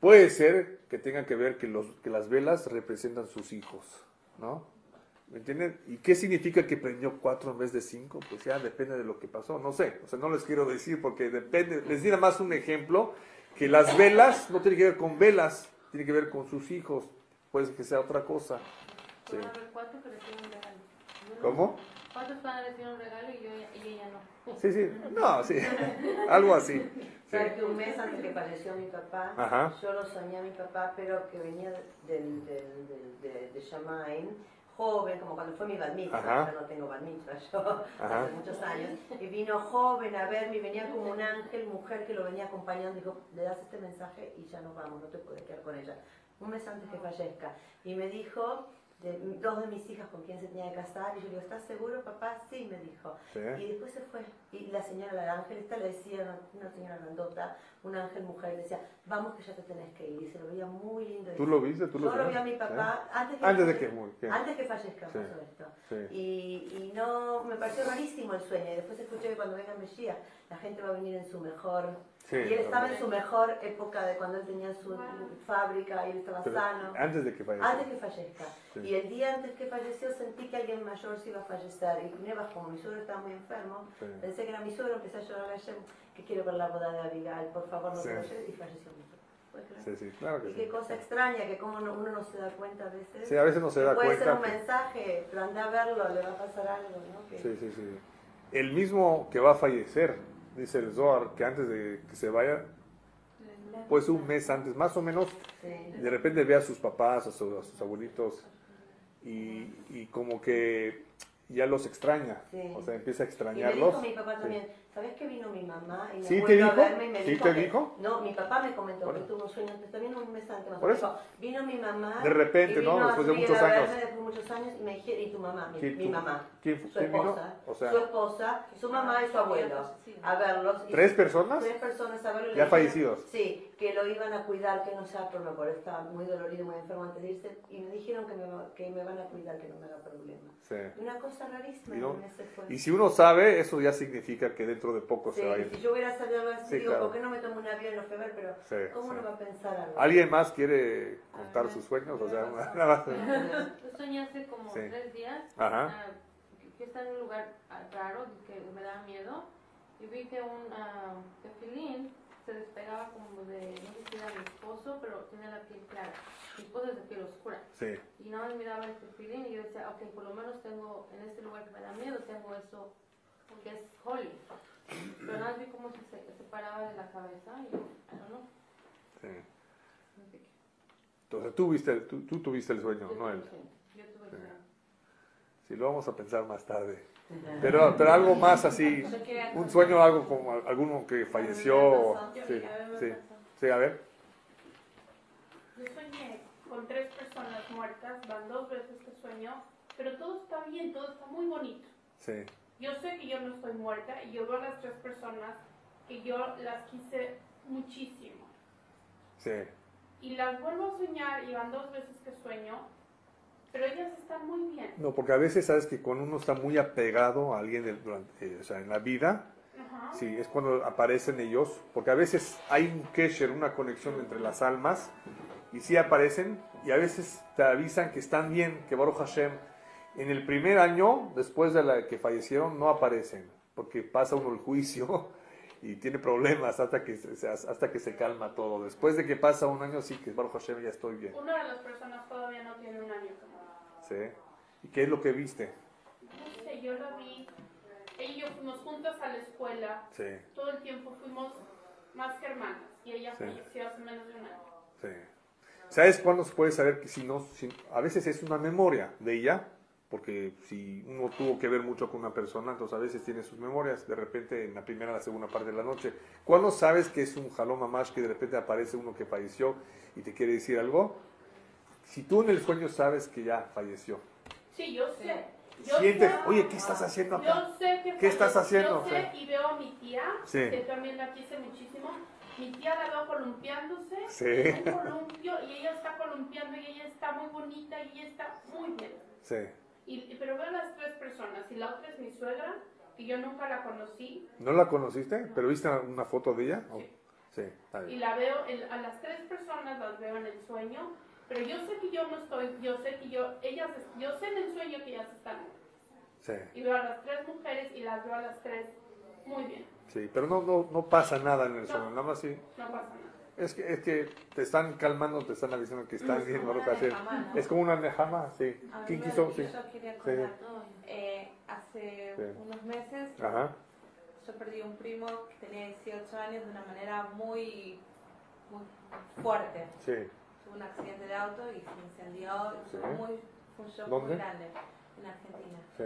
Puede ser que tenga que ver que las velas representan sus hijos, ¿no? ¿Me entienden? ¿Y qué significa que prendió cuatro en vez de cinco? Pues ya depende de lo que pasó, no sé, o sea, no les quiero decir porque depende, les di nada más un ejemplo, que las velas no tienen que ver con velas, tiene que ver con sus hijos, puede que sea otra cosa. Sí. Cuatro que reciben un regalo. ¿Cómo? ¿Cuántos van a recibir un regalo y, yo, y ella no? Sí, sí, no, sí, algo así. Sí. Sabes que un mes antes que falleció mi papá, Ajá. yo lo soñé a mi papá, pero que venía del, del, del- de, de Shamaim, joven, como cuando fue mi bar mitzvah, no tengo bar mitzvah yo, Ajá. hace muchos años, y vino joven a verme y venía como un ángel, mujer que lo venía acompañando, dijo, le das este mensaje y ya nos vamos, no te puedes quedar con ella. Un mes antes que fallezca. Y me dijo, de, dos de mis hijas con quien se tenía que casar, y yo le digo, ¿estás seguro, papá? Sí, me dijo. Sí. Y después se fue. Y la señora, la ángel, esta le decía, una, señora grandota, un ángel mujer, le decía, vamos que ya te tenés que ir. Y se lo veía muy lindo. ¿Tú lo viste? ¿Tú lo Yo lo vi a mi papá antes que, Antes de que muy antes que fallezca Sí. pasó esto. Y, y no, me pareció rarísimo el sueño. Y después escuché que cuando venga Mesías, la gente va a venir en su mejor... Sí, y él estaba en su mejor época de cuando él tenía su fábrica y él estaba Pero sano. antes de que fallezca. Antes que fallezca. Sí. Y el día antes que falleció sentí que alguien mayor se iba a fallecer. Y primero, como mi suegro estaba muy enfermo, Sí. pensé que era mi suegro, empecé a llorar ayer, que quiero ver la boda de Abigail, por favor, no llorar", y falleció mi suegro. Sí, sí, claro que Y qué sí. cosa extraña, que como no- uno no se da cuenta a veces. Sí, a veces no se da puede cuenta. ser un que- mensaje, pero anda a verlo, le va a pasar algo, ¿no? Que- Sí, sí, sí. El mismo que va a fallecer, dice el Zohar, que antes de que se vaya, pues un mes antes, más o menos, de repente ve a sus papás, a, su- a sus abuelitos, y, y como que ya los extraña, o sea, empieza a Y me extrañarlos. dijo mi papá también, ¿sabes que vino mi mamá? Y me ¿Sí te vuelve a dijo? verme y me ¿Sí dijo te que- dijo? No, mi papá me comentó Por que tuvo un sueño antes, también un mes antes. más Por eso. Vino mi mamá. De repente, y vino ¿no? Después de muchos años. Después de muchos años y me dijeron, y tu mamá, mi, ¿Quién mi mamá, quién- su esposa, O sea- su esposa, su mamá y su abuelo, a verlos. y- ¿Tres personas? Tres personas a verlo. y le ¿Ya dijeron- fallecidos? Sí, que lo iban a cuidar, que no sea por lo porque estaba muy dolorido, muy enfermo antes de irse, y me dijeron que me, que me van a cuidar, que no me haga problema. Sí. Una cosa rarísima, Y, no- se y si uno sabe, eso ya significa que dentro de poco Sí, se va a ir. si yo hubiera sabido algo así, Sí, digo, claro. ¿por qué no me tomo un avión y lo fui a ver? Pero, Sí, ¿cómo sí. no va a pensar algo? ¿Alguien más quiere contar sus sueños? O sea, nada más. Yo soñé hace como Sí. tres días Ajá. ah, que- estaba en un lugar ah, raro que me daba miedo y vi que un ah, tefilín se despegaba como de, no sé si era mi esposo, pero tenía la piel clara. Mi esposo es de piel oscura. Sí. Y nada más miraba el tefilín y yo decía, ok, por lo menos tengo, en este lugar que me da miedo, tengo eso que es holy. Pero nada más vi cómo se, se separaba de la cabeza y, sí. no qué. Entonces tú, viste, tú, tú tuviste el sueño, Yo no él. Yo tuve Sí. sueño. Sí, lo vamos a pensar más tarde. Pero, pero algo más así, un sueño, algo como alguno que falleció. Sí, sí, Sí, a ver. Yo soñé con tres personas muertas, van dos veces que sueño, pero todo está bien, todo está muy bonito. Sí. Yo sé que yo no estoy muerta y yo veo a las tres personas que yo las quise muchísimo. Sí. Y las vuelvo a soñar y van dos veces que sueño, pero ellas están muy bien. No, porque a veces sabes que cuando uno está muy apegado a alguien del- durante, o sea, en la vida, Ajá. sí, es cuando aparecen ellos, porque a veces hay un kesher, una conexión entre las almas, y sí aparecen, y a veces te avisan que están bien, que Baruch Hashem, en el primer año, después de la que fallecieron, no aparecen, porque pasa uno el juicio y tiene problemas hasta que se, hasta que se calma todo. Después de que pasa un año, sí, que Baruch Hashem ya estoy bien. Una de las personas todavía no tiene un año como ¿sí? ¿Y qué es lo que viste? No sé, yo la vi. Ella y yo fuimos juntas a la escuela. Sí, Todo el tiempo fuimos más que hermanas. Y ella Sí. falleció hace menos de un año. sí. ¿Sabes cuándo se puede saber que si no, si- a veces es una memoria de ella? Porque si uno tuvo que ver mucho con una persona, entonces a veces tiene sus memorias, de repente en la primera o la segunda parte de la noche. ¿Cuándo sabes que es un jalón mamash que de repente aparece uno que falleció y te quiere decir algo? Si tú en el sueño sabes que ya falleció. Sí, yo sé. Yo Sientes, sé- oye, ¿qué estás haciendo acá? Yo sé que ¿Qué estás falleció, haciendo? Yo sé y veo a mi tía, Sí. que también la quise muchísimo. Mi tía la veo columpiándose. Sí. Un columpio y ella está columpiando y ella está muy bonita y ella está muy bien. Sí, Y, pero veo a las tres personas y la otra es mi suegra, que yo nunca la conocí. ¿no la conociste? ¿Pero viste una foto de ella? Sí. Sí, está Y bien. la veo, el- a las tres personas las veo en el sueño, pero yo sé que yo no estoy, yo sé que yo, ellas, yo sé en el sueño que ellas están. Sí, Y veo a las tres mujeres y las veo a las tres muy bien, sí, pero no, no, no pasa nada en el sueño, nada más sí. no pasa nada. Es que, es que te están calmando, te están avisando que están una Hashem. nejamá, ¿no? Es como una nejama, sí. A ¿Quién quiso? Sí. Yo quería Sí. contar. Eh, hace Sí. unos meses Ajá, yo perdí un primo que tenía 18 años de una manera muy, muy fuerte. sí. Tuvo un accidente de auto y se incendió. Muy, fue un shock ¿Dónde? muy grande en Argentina. Sí,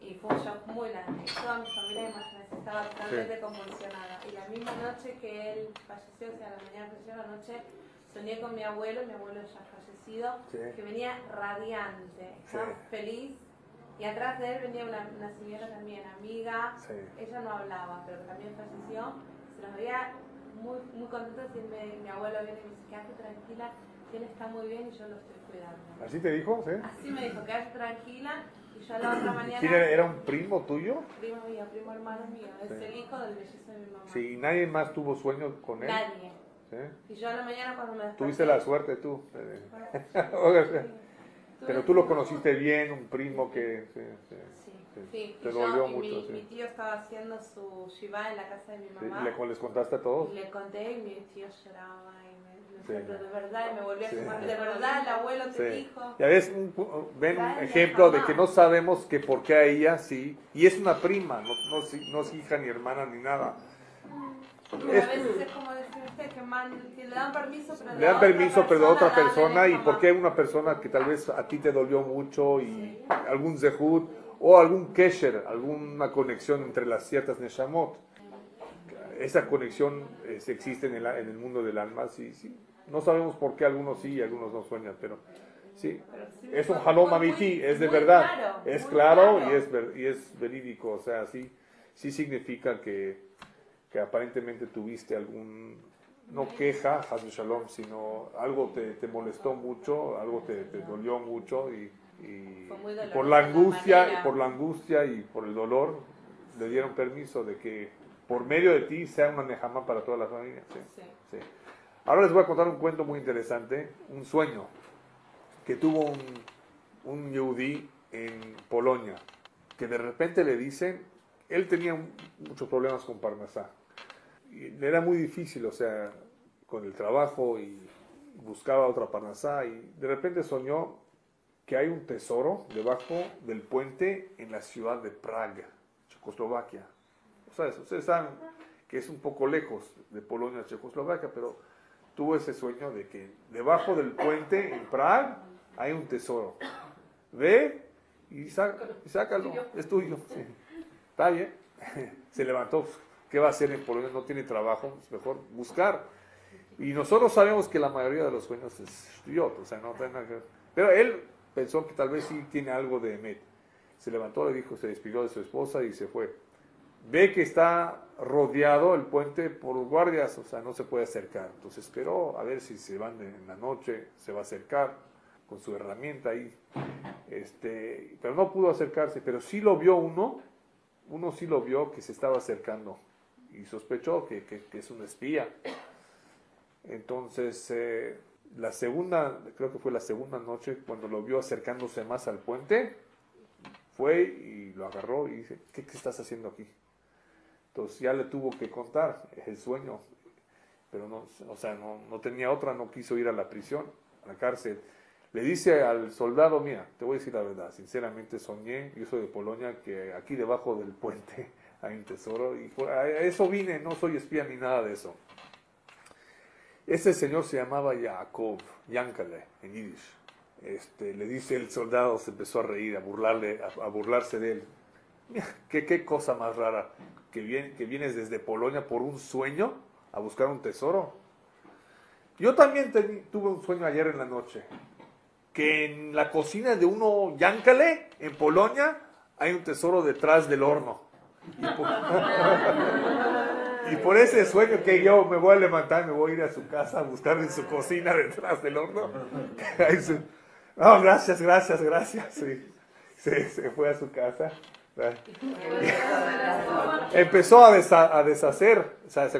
Y fue un shock muy grande. Toda mi familia, imagínate, estaba totalmente convulsionada. Y la misma noche que él falleció, o sea, la mañana que falleció, la noche, soñé con mi abuelo, mi abuelo ya fallecido, Sí. que venía radiante, estaba Sí. feliz. Y atrás de él venía una, una señora también, amiga. sí. Ella no hablaba, pero también falleció. Se los veía muy, muy contentos y me- mi abuelo viene y me dice, quédate tranquila, que él está muy bien y yo lo estoy cuidando. ¿Así te dijo? ¿Sí? Así me dijo, quédate tranquila. Y yo la otra mañana... ¿Quién era, era un primo tuyo? Primo mío, primo hermano mío, es Sí. el hijo del mellizo de mi mamá. Sí, ¿y nadie más tuvo sueños con él? Nadie. ¿Sí? Y yo a la mañana cuando me desperté... Tuviste la suerte tú. Pero tú lo conociste bien, un primo que... Sí, sí. Sí. Te dolió mucho, mi, mi tío estaba haciendo su shiva en la casa de mi mamá. ¿Le, ¿Les contaste a todos? Y le conté y mi tío lloraba pero de verdad, me a Sí. de verdad el abuelo te Sí. dijo. Ya ves, un ven un ejemplo de que no sabemos que por qué a ella sí, y es una prima, no, no, no es hija ni hermana ni nada. Es- a veces es como decir usted que, man, que le dan permiso, pero Le dan permiso, pero a otra persona, y jamás. por qué a una persona que tal vez a ti te dolió mucho, y algún zehut, o algún kesher, alguna conexión entre las ciertas neshamot. Esa conexión eh, existe en el, en el mundo del alma, sí, sí. No sabemos por qué algunos sí y algunos no sueñan, pero sí. Pero sí, Es un fue- halom fue muy- amiti, es de verdad. claro, es claro, claro. Y, es ver- y es verídico. O sea, sí, sí significa que, que aparentemente tuviste algún, no queja, Hazu Shalom, sino algo te, te molestó mucho, algo te, te dolió mucho y, y- y por la angustia, manera. por la angustia y por el dolor le dieron permiso de que por medio de ti sea una nejama para toda la familia. sí. Sí. Sí. Ahora les voy a contar un cuento muy interesante, un sueño que tuvo un, un yehudí en Polonia, que de repente le dicen, él tenía muchos problemas con Parnasá, y era muy difícil, o sea, con el trabajo y buscaba otra Parnasá, y de repente soñó que hay un tesoro debajo del puente en la ciudad de Praga, Checoslovaquia. O sea, ustedes saben que es un poco lejos de Polonia a Checoslovaquia, pero tuvo ese sueño de que debajo del puente en Praga hay un tesoro. Ve y, saca- y sácalo, es tuyo. Sí. Está bien. Se levantó. ¿Qué va a hacer en Polonia? No tiene trabajo, es mejor buscar. Y nosotros sabemos que la mayoría de los sueños es idiota, o sea, no tiene nada que ver. Pero él pensó que tal vez sí tiene algo de Emet. Se levantó, le dijo, se despidió de su esposa y se fue. Ve que está rodeado el puente por guardias, o sea, no se puede acercar. Entonces esperó a ver si se van en la noche, se va a acercar con su herramienta ahí. Este, pero no pudo acercarse, pero sí lo vio uno, uno sí lo vio que se estaba acercando y sospechó que, que, es un espía. Entonces, eh, la segunda, creo que fue la segunda noche, cuando lo vio acercándose más al puente, fue y lo agarró y dice, ¿qué, qué estás haciendo aquí? Entonces ya le tuvo que contar el sueño, pero no, o sea, no, no tenía otra, no quiso ir a la prisión, a la cárcel. Le dice al soldado, mira, te voy a decir la verdad, sinceramente soñé, yo soy de Polonia, que aquí debajo del puente hay un tesoro y a eso vine, no soy espía ni nada de eso. Ese señor se llamaba Jacob, Yankale, en yiddish. Este, le dice el soldado, se empezó a reír, a burlarle, a, burlarse de él. ¿qué, qué cosa más rara, que, vienes desde Polonia por un sueño a buscar un tesoro. Yo también tuve un sueño ayer en la noche que en la cocina de uno Yankale, en Polonia, hay un tesoro detrás del horno. Y por, ese sueño que yo me voy a levantar, me voy a ir a su casa a buscar en su cocina detrás del horno. oh, gracias, gracias, gracias. se fue a su casa. Empezó a, a, deshacer, o sea,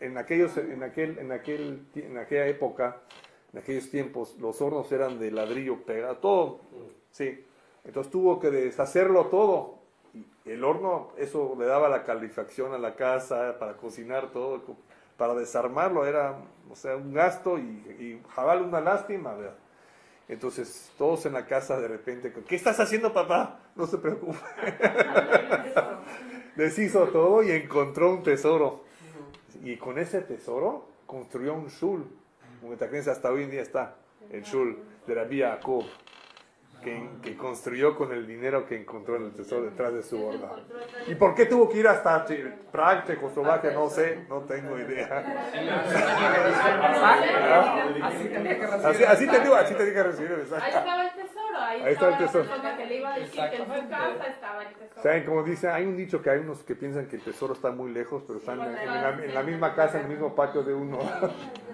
en, aquellos, en, aquel, en, aquel, en aquella época en aquellos tiempos los hornos eran de ladrillo pegado, todo, sí. Entonces tuvo que deshacerlo todo. El horno, eso le daba la calefacción a la casa para cocinar todo, para desarmarlo era, o sea, un gasto y, y jabal una lástima, ¿verdad? Entonces, todos en la casa de repente, ¿qué estás haciendo, papá? No se preocupe. Deshizo todo y encontró un tesoro. Y con ese tesoro construyó un shul que hasta hoy en día está, el Shul de la Vía Jacob, que, construyó con el dinero que encontró en el tesoro detrás de su borda. ¿Y por qué tuvo que ir hasta Praga, Checoslovaquia? No sé, no tengo idea. Así, así te digo, así te digo que recibir el tesoro, ahí, ahí estaba el tesoro. Que le iba a decir que en su casa estaba el tesoro. ¿Saben? Como dice, hay un dicho que hay unos que piensan que el tesoro está muy lejos, pero están en, en la misma casa, en el mismo patio de uno.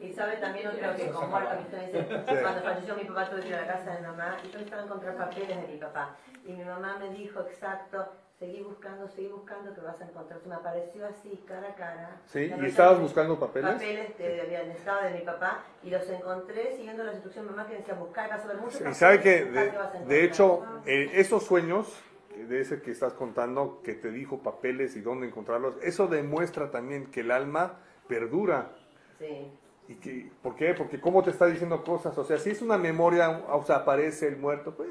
Y sabe también otro que comparto, que dice, cuando falleció mi papá tuve que ir a la casa de mi mamá y yo estaba a encontrar papeles de mi papá. Y mi mamá me dijo exacto, seguí buscando, seguí buscando que vas a encontrar. Se me apareció así, cara a cara. Sí, ¿y estabas buscando papeles? Papeles que habían estado de mi papá y los encontré siguiendo las instrucciones de mamá que decía buscar, vas a ver mucho. Y sabe que, de, de, hecho, eh, esos sueños de ese que estás contando, que te dijo papeles y dónde encontrarlos, eso demuestra también que el alma perdura Sí. ¿Y que, por qué? Porque cómo te está diciendo cosas, o sea, si es una memoria, o sea, aparece el muerto, pues...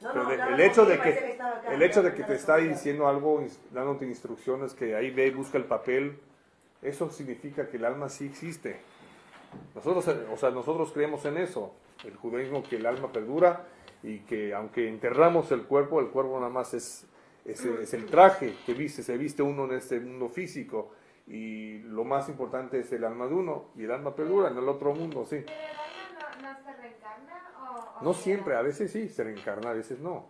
pero el hecho de que, el hecho de que te está diciendo algo, dándote instrucciones, que ahí ve y busca el papel, eso significa que el alma sí existe. Nosotros, o sea, nosotros creemos en eso, el judaísmo que el alma perdura y que aunque enterramos el cuerpo, el cuerpo nada más es, es, es el traje que viste, se viste uno en este mundo físico y más importante es el alma de uno y el alma perdura en el otro mundo, sí. ¿Pero el alma no, se reencarna? no siempre, a veces sí se reencarna, a veces no.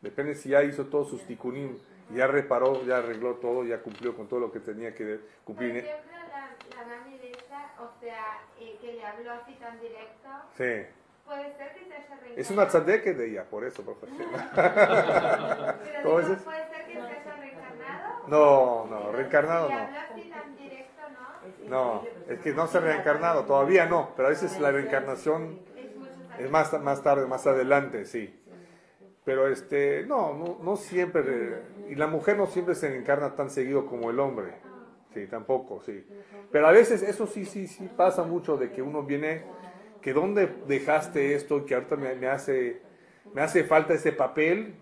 Depende si ya hizo todos sus tikunim, ya reparó, ya arregló todo, ya cumplió con todo lo que tenía que cumplir. Por ejemplo, la, la mami de esa, o sea, eh, que le habló así tan directo. Sí. Puede ser que se haya reencarnado. Es una tzadeke de ella, por eso, profesor. Pero digo, puede ser que se haya reencarnado. No, no, reencarnado no. No, es que no se ha reencarnado, todavía no, pero a veces la reencarnación es más, más tarde, más adelante, sí. Pero este, no, no, no siempre, y la mujer no siempre se reencarna tan seguido como el hombre, sí, tampoco, sí. Pero a veces eso sí, sí, sí pasa mucho de que uno viene, que dónde dejaste esto que ahorita me, me, hace, me hace falta ese papel,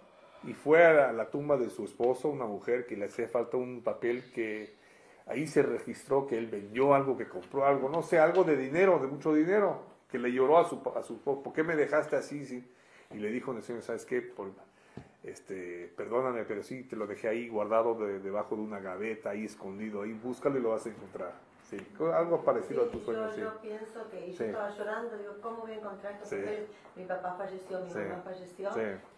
y fue a la tumba de su esposo, una mujer que le hacía falta un papel que ahí se registró que él vendió algo, que compró algo, no sé, algo de dinero, de mucho dinero, que le lloró a su, a su ¿por qué me dejaste así? Sí? Y le dijo el Señor, ¿sabes qué? Por, este, perdóname, pero sí, te lo dejé ahí guardado debajo de una gaveta, ahí escondido, ahí búscalo y lo vas a encontrar. Sí, algo parecido Sí, a tu sueño, yo, sí. yo pienso que, y yo estaba llorando, digo, ¿cómo voy a encontrar Sí. papeles? Mi papá falleció, mi mamá falleció.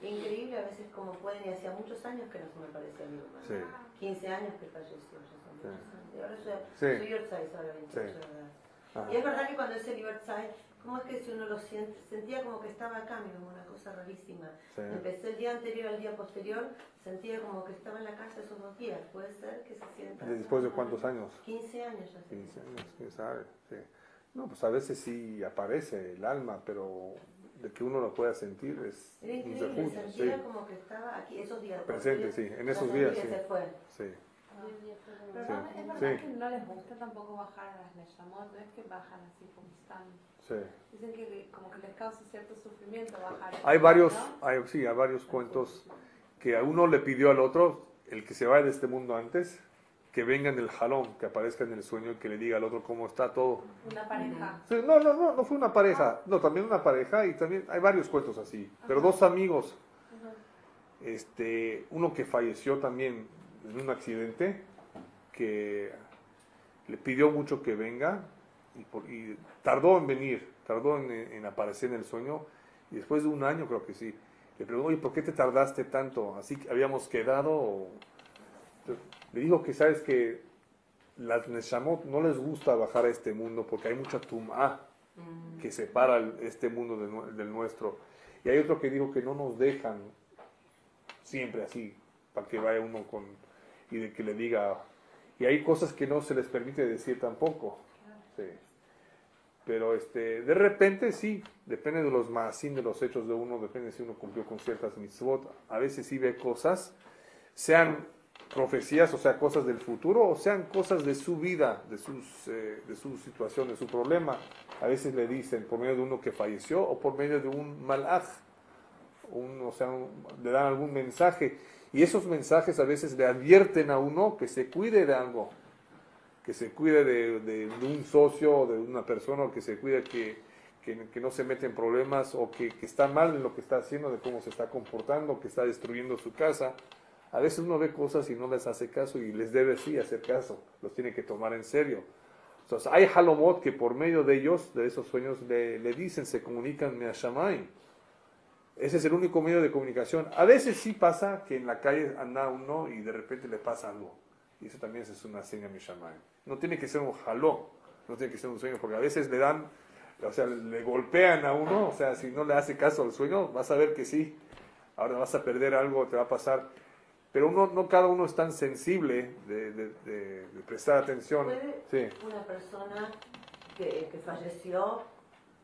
Increíble a veces como pueden, y hacía muchos años que no se me parecía mi mamá. Sí. 15 años que falleció, ya son muchos años. Y ahora yo Sí. soy Yortzeit, ahora 28 Sí. de edad. Ajá. Y es verdad que cuando ese Yortzeit, ¿cómo es que si uno lo siente? Sentía como que estaba acá, mi mamá, una cosa rarísima. Sí. Empecé el día anterior al día posterior, sentía como que estaba en la casa esos dos días. Puede ser que se sienta. ¿Después de cuántos años? 15 años ya. 15 años, quién sabe. Sí. No, pues a veces sí aparece el alma, pero de que uno lo pueda sentir es Era increíble. Sí, sentía como que estaba aquí esos días. Presente, sí, en esos días, sí. se fue. sí. Pero Sí, no, es verdad sí. que no les gusta tampoco bajar a las Neshamot, no es que bajan así como están. sí. Dicen que como que les causa cierto sufrimiento bajar. Hay varios, ¿no? hay, sí, hay varios cuentos que a uno le pidió al otro, el que se vaya de este mundo antes, que venga en el jalón, que aparezca en el sueño y que le diga al otro cómo está todo. Una pareja. Sí, no, no, no, no fue una pareja, no, también una pareja y también hay varios cuentos así, pero dos amigos, este, uno que falleció también en un accidente, que le pidió mucho que venga y, por- y tardó en venir, tardó en, en aparecer en el sueño y después de un año creo que sí, le preguntó, oye, ¿por qué te tardaste tanto? Así que habíamos quedado, o- le dijo que sabes que las Neshamot no les gusta bajar a este mundo porque hay mucha tumá que separa el- este mundo del, del nuestro. Y hay otro que dijo que no nos dejan siempre así, para que vaya uno con, y de que le diga, y hay cosas que no se les permite decir tampoco. Sí. Pero este, de repente sí, depende de los maasim, de los hechos de uno, depende si uno cumplió con ciertas mitzvot. A veces sí ve cosas, sean profecías, o sea, cosas del futuro, o sean cosas de su vida, de, sus, eh, de su situación, de su problema. A veces le dicen por medio de uno que falleció o por medio de un malaj, un, o sea, le dan algún mensaje. Y esos mensajes a veces le advierten a uno que se cuide de algo, que se cuide de, un socio o de una persona, o que se cuide que, que, no se mete en problemas o que, que está mal en lo que está haciendo, de cómo se está comportando, que está destruyendo su casa. A veces uno ve cosas y no les hace caso y les debe sí hacer caso, los tiene que tomar en serio. Entonces, hay halomot que por medio de ellos, de esos sueños, le, le dicen, se comunican Meashamayim. Ese es el único medio de comunicación. A veces sí pasa que en la calle anda uno y de repente le pasa algo. Y eso también es una seña Meashamayim. No tiene que ser un halom, no tiene que ser un sueño, porque a veces le dan, o sea, le golpean a uno, o sea, si no le hace caso al sueño, vas a ver que sí. Ahora vas a perder algo, te va a pasar. Pero uno, no cada uno es tan sensible de, de- de- de prestar atención. ¿Puede Sí. una persona que, que falleció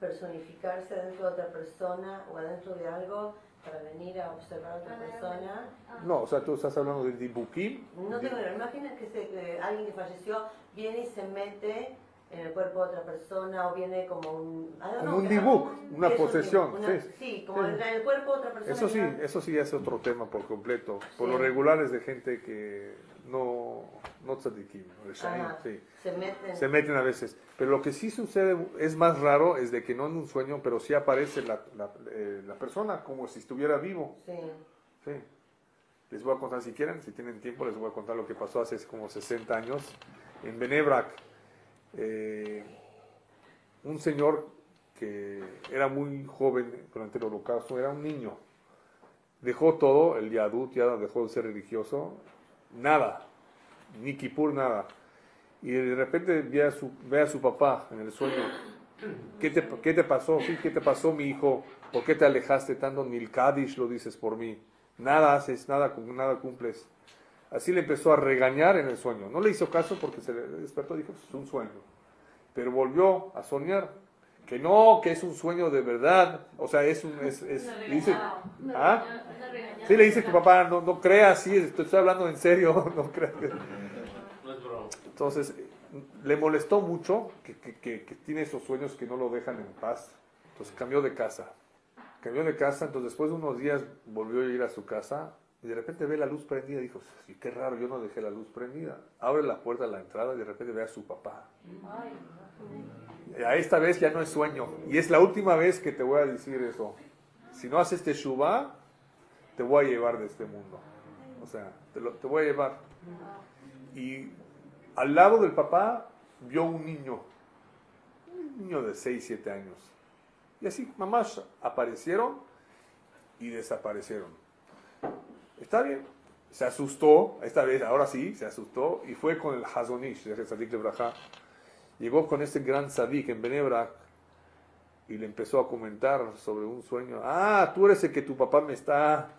personificarse dentro de otra persona o adentro de algo para venir a observar a otra persona? No, o sea, tú estás hablando de dibukim. No tengo idea. Imagina que, se- que alguien que falleció viene y se mete en el cuerpo de otra persona o viene como un... Como know, un que- dibuk, ¿qué una es un posesión? Una- sí. Sí, como Sí. en el cuerpo de otra persona. Eso sí, ya- eso sí es otro tema por completo. Por Sí. lo regular es de gente que no, no tzadikim, no de shaim, Ajá. sí. Se meten. Se meten a veces. Pero lo que sí sucede, es más raro, es de que no en un sueño, pero sí aparece la, la, eh, la persona como si estuviera vivo. Sí. Sí. Les voy a contar, si quieren, si tienen tiempo, les voy a contar lo que pasó hace como 60 años en Benebrak. Eh, un señor que era muy joven durante el holocausto, era un niño. Dejó todo, el yadut ya dejó de ser religioso, nada, ni kipur, nada. Y de repente ve a su, ve a su papá en el sueño. ¿Qué te, qué te pasó? ¿Qué te pasó, mi hijo? ¿Por qué te alejaste tanto? Ni el Kadish lo dices por mí. Nada haces, nada, nada cumples. Así le empezó a regañar en el sueño. No le hizo caso porque se le despertó y dijo, es un sueño. Pero volvió a soñar. Que no, que es un sueño de verdad. O sea, es un... Es, es- Una le dice, ¿Ah? Sí, le dice tu papá, no, no creas, sí, te estoy hablando en serio, no creas. que-". No es broma. Entonces, le molestó mucho que, que- que- que tiene esos sueños que no lo dejan en paz. Entonces cambió de casa. Cambió de casa, entonces después de unos días volvió a ir a su casa y de repente ve la luz prendida. Dijo, sí, qué raro, yo no dejé la luz prendida. Abre la puerta a la entrada y de repente ve a su papá. A esta vez ya no es sueño. Y es la última vez que te voy a decir eso. Si no haces teshuva, te voy a llevar de este mundo. O sea, te, lo- te voy a llevar. Y al lado del papá vio un niño, un niño de 6, 7 años. Y así, mamás aparecieron y desaparecieron. Está bien, se asustó, esta vez, ahora sí, se asustó y fue con el Hazonish, el Sadik de Braja. Llegó con este gran Sadik en Benebra y le empezó a comentar sobre un sueño. Ah, tú eres el que tu papá me está,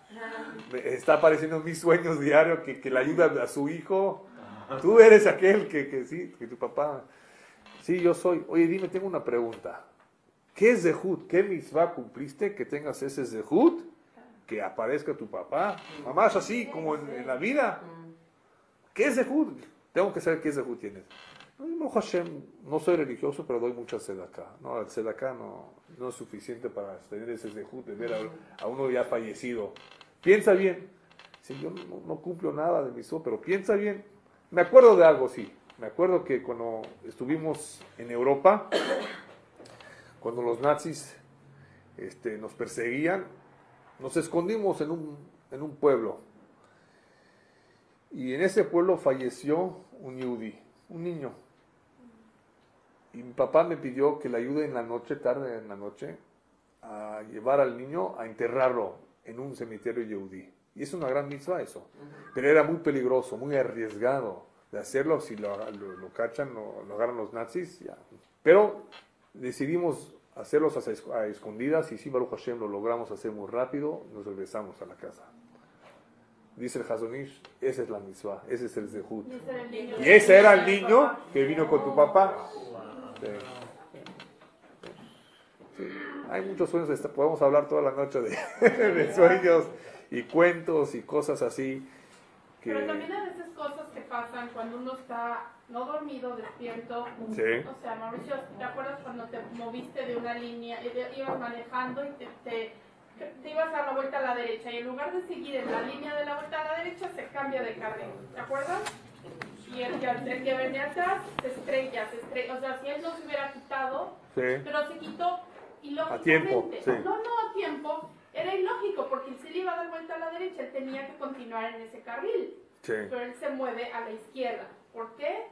me está apareciendo en mis sueños diarios, que, que le ayuda a su hijo. Tú eres aquel que, que sí, que tu papá. Sí, yo soy. Oye, dime, tengo una pregunta. ¿Qué es Zehut? ¿Qué misma cumpliste que tengas ese Zehut? Que aparezca tu papá. Mamá, es así como en, en la vida. ¿Qué es Zehut? Tengo que saber qué Zehut tienes. No, no soy religioso, pero doy mucha acá. No, el sedacá no, no es suficiente para tener ese Zehut de ver a, a uno ya fallecido. Piensa bien. Si yo no, no cumplo nada de mi so, pero piensa bien. Me acuerdo de algo, sí. Me acuerdo que cuando estuvimos en Europa, cuando los nazis este, nos perseguían, nos escondimos en un, en un pueblo. Y en ese pueblo falleció un yudí, un niño. Y mi papá me pidió que le ayude en la noche, tarde en la noche, a llevar al niño a enterrarlo en un cementerio yudí. Y es una gran mitzvah eso. Pero era muy peligroso, muy arriesgado de hacerlo. Si lo, lo, lo cachan, lo, lo, agarran los nazis, ya. Pero decidimos hacerlos a, escondidas y si Baruch Hashem lo logramos hacer muy rápido, nos regresamos a la casa. Dice el Hazonish, esa es la mitzvah, ese es el Zehut. Y ese era el niño que vino con tu papá. Sí. Sí. Hay muchos sueños, podemos hablar toda la noche de, de sueños y cuentos y cosas así. Que... Pero también a veces cosas que pasan cuando uno está no dormido, despierto. Sí. O sea, Mauricio, ¿te acuerdas cuando te moviste de una línea, ibas manejando y te, te, te, ibas a dar la vuelta a la derecha y en lugar de seguir en la línea de la vuelta a la derecha se cambia de carril? ¿Te acuerdas? Y el, el que venía atrás se estrella, se estrella. O sea, si él no se hubiera quitado, sí. pero se quitó y lo A tiempo, sí. No, no a tiempo. Era ilógico porque si él iba a dar vuelta a la derecha, él tenía que continuar en ese carril. Sí. Pero él se mueve a la izquierda. ¿Por qué?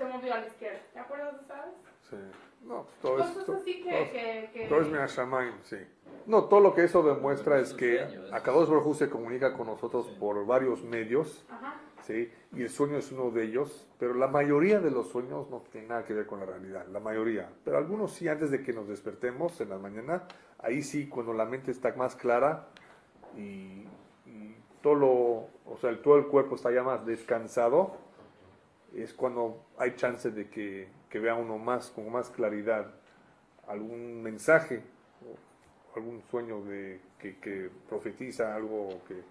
Se movió a la izquierda. ¿Te acuerdas de sabes? Sí. No, todo Cosas esto, así que, todo, que, que... todo es Me'ashamayim, sí. No, todo lo que eso demuestra es que Akadosh Baruj se comunica con nosotros por varios medios, Ajá. ¿sí? Y el sueño es uno de ellos, pero la mayoría de los sueños no tienen nada que ver con la realidad, la mayoría. Pero algunos sí, antes de que nos despertemos en la mañana, ahí sí, cuando la mente está más clara y, y todo lo, o sea, el, todo el cuerpo está ya más descansado, es cuando hay chance de que, que vea uno más, con más claridad, algún mensaje, o algún sueño de, que, que profetiza algo que,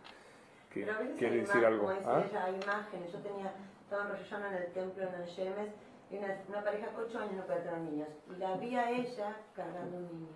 que quiere decir algo. Como ¿Ah? ella, hay imágenes. Yo tenía, estaba en Rosh en el templo en el Shemes y una, una pareja con 8 años no puede tener niños. Y la vi a ella cargando un niño.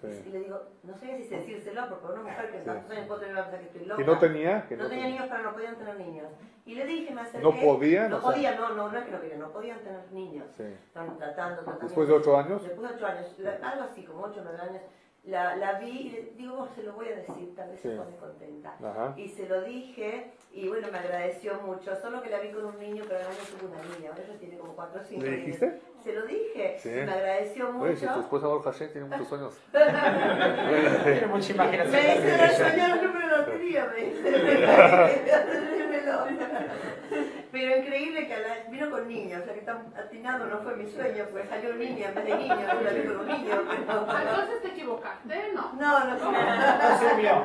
Sí. Y le digo, no sé si decírselo, porque una mujer que Sí. tantos años puede tener pensar que estoy loca. Que no tenía, que no no tenía tenía. niños, pero no podían tener niños. Y le dije, me acerqué. ¿No podían? No O sea- podían, no, no, no es que no querían, no podían tener niños. Sí. Estaban tratando, tratando. Después de ocho años, Después de ocho años, la- algo así, como ocho o nueve años, la, la vi y le digo, "Oh, se lo voy a decir, tal vez Sí. se pone contenta. Ajá. Y se lo dije y bueno, me agradeció mucho, solo que la vi con un niño, pero el año tuvo una niña, ahora ella tiene como cuatro o cinco ¿Le años. dijiste? Se lo dije, Sí. me agradeció Oye, si tu mucho. esposa Hashem tiene muchos sueños. Tiene mucha imaginación. Me dice, no soñar el número de lotería, me dice. Pero increíble que a la- vino con niños, o sea que tan atinado no fue mi sueño, pues salió un niño en vez de niño, vi con un niño, pero... Entonces te equivocaste, no. No, no, no. No sirvió.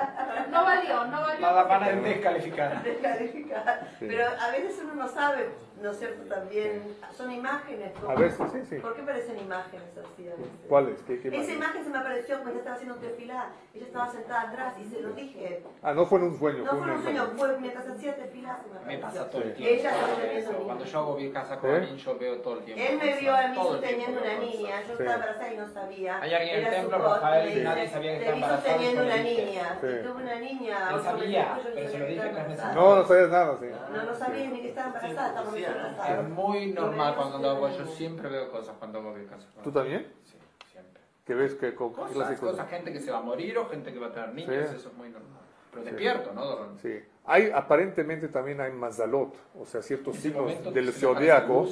No valió, no valió. Nada van a descalificar. descalificar. Pero a veces uno no sabe, ¿no es cierto? También son imágenes. ¿no? A veces, sí, sí. ¿Por qué parecen imágenes así a veces? ¿Cuáles? ¿Qué, qué Esa imagen? se me apareció cuando ella estaba haciendo tefilá. Ella estaba sentada atrás y se lo dije. Ah, no fue en un sueño, No fue una un sueño, fue mientras hacía tefilá se me Me apareció. pasa todo el tiempo. Ella estaba teniendo Eso, un Cuando yo hago mi casa con ¿Eh? Yo veo todo el tiempo. Él me vio a mí sosteniendo una niña, yo Sí. estaba embarazada y no sabía. Hay alguien en el Era templo, Rafael, me nadie sabía que estaba embarazada, sosteniendo una niña, tuve una niña. Ocho sabía, pero se lo dije tres. No, no sabías nada, sí. No, no sabía ni que estaba embarazada, Es muy normal cuando hago, yo siempre veo cosas cuando hago mi casa. ¿Tú también? Sí, siempre. ¿Qué ves qué de Cosas, cosas? cosas, gente que se va a morir o gente que va a tener niños, Sí. eso es muy normal. Pero despierto, ¿no, Doron? Sí. Hay, aparentemente también hay mazalot, o sea, ciertos signos momento del zodiaco,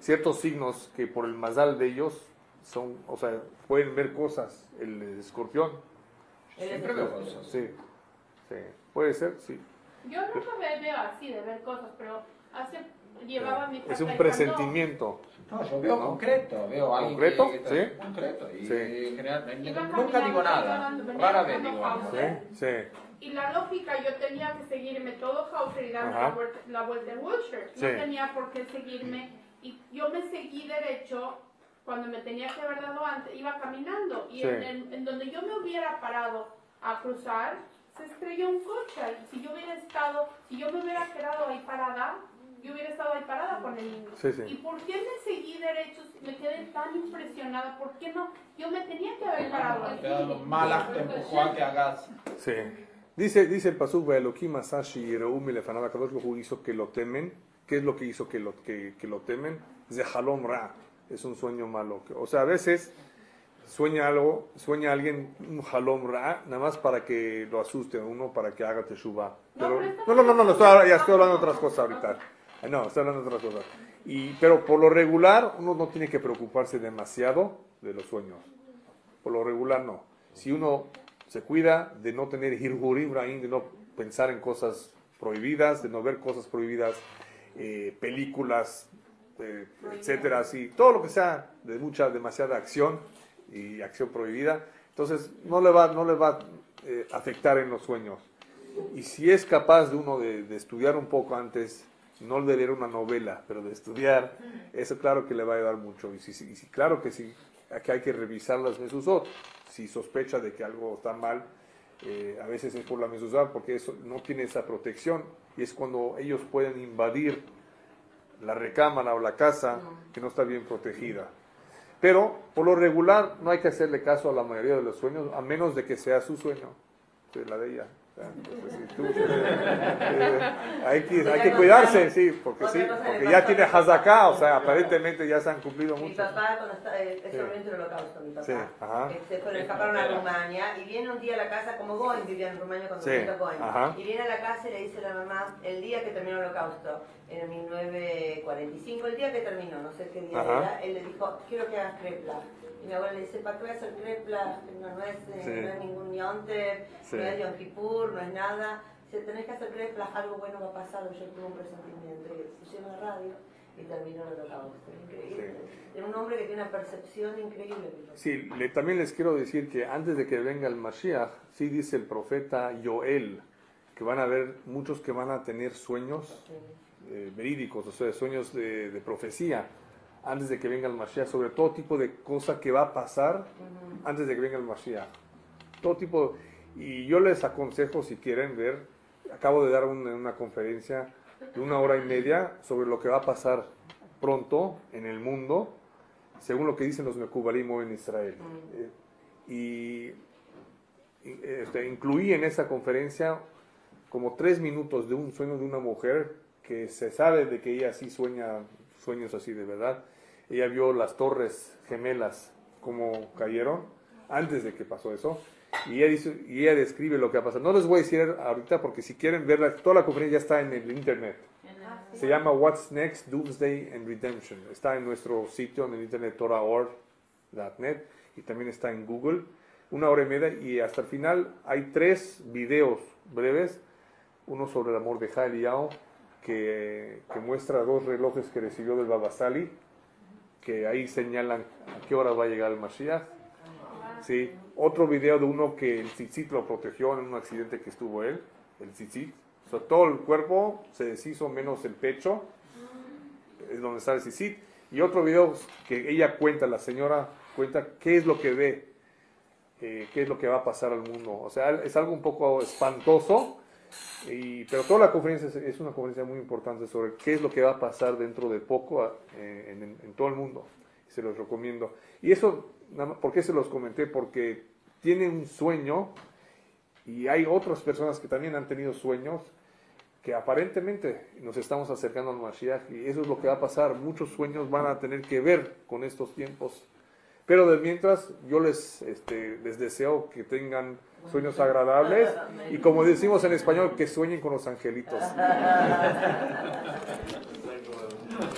ciertos signos que por el mazal de ellos son, o sea, pueden ver cosas. El escorpión, Siempre veo cosas. sí, sí, puede ser, sí. Yo nunca me veo así de ver cosas, pero hace llevaba mi Es un presentimiento. No, yo veo ¿No? concreto, veo a alguien ¿Concreto? que, que Sí. concreto y Sí. en general nunca digo nada, dando- rara vez dando digo algo. Sí, sí, Y la lógica, yo tenía que seguirme todo Hauser y Ajá. la vuelta, la vuelta en Wilshire. Sí. No tenía por qué seguirme. Y yo me seguí derecho cuando me tenía que haber dado antes. Iba caminando. Y Sí. en, en- en donde yo me hubiera parado a cruzar, se estrelló un coche. Y si yo hubiera estado, si yo me hubiera quedado ahí parada, yo hubiera estado ahí parada con el niño. Sí, sí. ¿Y por qué me seguí derecho? Me quedé tan impresionada. ¿Por qué no? Yo me tenía que haber parado aquí. malas te empujó a que hagas. sí. Dice, dice el pasuk, Elohim Asashi Yereum Lefanab Akadosh Baruj Hu hizo que lo temen. ¿Qué es lo que hizo que lo, que, que lo temen? Zehalom Ra. Es un sueño malo. O sea, a veces sueña algo, sueña alguien un halom ra, nada más para que lo asuste a uno, para que haga teshuva. No, Pero, no, no, no, no, no, estoy, ya estoy hablando de otras cosas ahorita. No, estoy hablando de otras cosas. Y, pero por lo regular, uno no tiene que preocuparse demasiado de los sueños. Por lo regular, no. Si uno se cuida de no tener hirhurim, Ibrahim, de no pensar en cosas prohibidas, de no ver cosas prohibidas, eh, películas, eh, etcétera, así, todo lo que sea de mucha, demasiada acción y acción prohibida, entonces no le va, no le va a eh, afectar en los sueños. Y si es capaz de uno de estudiar un poco antes, no de leer una novela, pero de estudiar, eso claro que le va a ayudar mucho. Y si, si- claro que sí, aquí hay que revisar las mesuzot. Si sospecha de que algo está mal, eh, a veces es por la mesuzá, porque eso no tiene esa protección. Y es cuando ellos pueden invadir la recámara o la casa que no está bien protegida. Pero por lo regular no hay que hacerle caso a la mayoría de los sueños, a menos de que sea su sueño, de la de ella. Si tú, eh, hay, que, hay que cuidarse, sí, porque sí, porque ya tiene hazaká, o sea, aparentemente ya se han cumplido Mi muchos. papá, cuando está, eh, es Sí. sobreviviente del holocausto, mi papá. Sí, ajá. Eh, Se fueron, escaparon a Rumania y viene un día a la casa, como Goen vivía en Rumania cuando Sí, vino Goen. ajá. Y viene a la casa y le dice a la mamá, el día que terminó el holocausto, en el 1945, el día que terminó, no sé qué día Ajá. era, él le dijo, quiero que hagas crepla. Y mi abuela le dice, ¿para qué voy a hacer crepla? No, no es, eh, Sí. no es ningún yonte, Sí. no es Yom Kippur, no es nada. Dice, tenés que hacer crepla, algo bueno va a pasar. Yo tuve un presentimiento. Y se lleva la radio y terminó el holocausto. Increíble. Era un hombre que tiene una percepción increíble. Sí, le- también les quiero decir que antes de que venga el Mashiach, sí dice el profeta Joel, que van a haber muchos que van a tener sueños eh, verídicos, o sea, sueños de, de profecía, antes de que venga el Mashiach, sobre todo tipo de cosa que va a pasar antes de que venga el Mashiach. Todo tipo, y yo les aconsejo, si quieren ver, acabo de dar una, una conferencia de una hora y media sobre lo que va a pasar pronto en el mundo, según lo que dicen los Mekubalim hoy en Israel. Eh, y y, este, incluí en esa conferencia como tres minutos de un sueño de una mujer que se sabe de que ella sí sueña sueños así de verdad. Ella vio las torres gemelas como cayeron antes de que pasó eso. Y ella, dice, y ella describe lo que ha pasado. No les voy a decir ahorita porque si quieren verla, toda la conferencia ya está en el internet. Se llama What's Next, Doomsday and Redemption. Está en nuestro sitio en el internet toraor.net y también está en Google. Una hora y media y hasta el final hay tres videos breves. Uno sobre el amor de Eliyahu que, que muestra dos relojes que recibió del Babasali, que ahí señalan a qué hora va a llegar el Mashiach. Sí. Otro video de uno que el tzitzit lo protegió en un accidente que estuvo él, el tzitzit. O sea, todo el cuerpo se deshizo menos el pecho, es donde está el tzitzit. Y otro video que ella cuenta, la señora cuenta qué es lo que ve, eh, qué es lo que va a pasar al mundo. O sea, es algo un poco espantoso, y, pero toda la conferencia es, una conferencia muy importante sobre qué es lo que va a pasar dentro de poco eh, en, en- todo el mundo. Se los recomiendo. Y eso, ¿por qué se los comenté? Porque tiene un sueño y hay otras personas que también han tenido sueños que aparentemente nos estamos acercando al Mashiach y eso es lo que va a pasar. Muchos sueños van a tener que ver con estos tiempos Pero de mientras, yo les, este, les deseo que tengan sueños agradables y como decimos en español, que sueñen con los angelitos.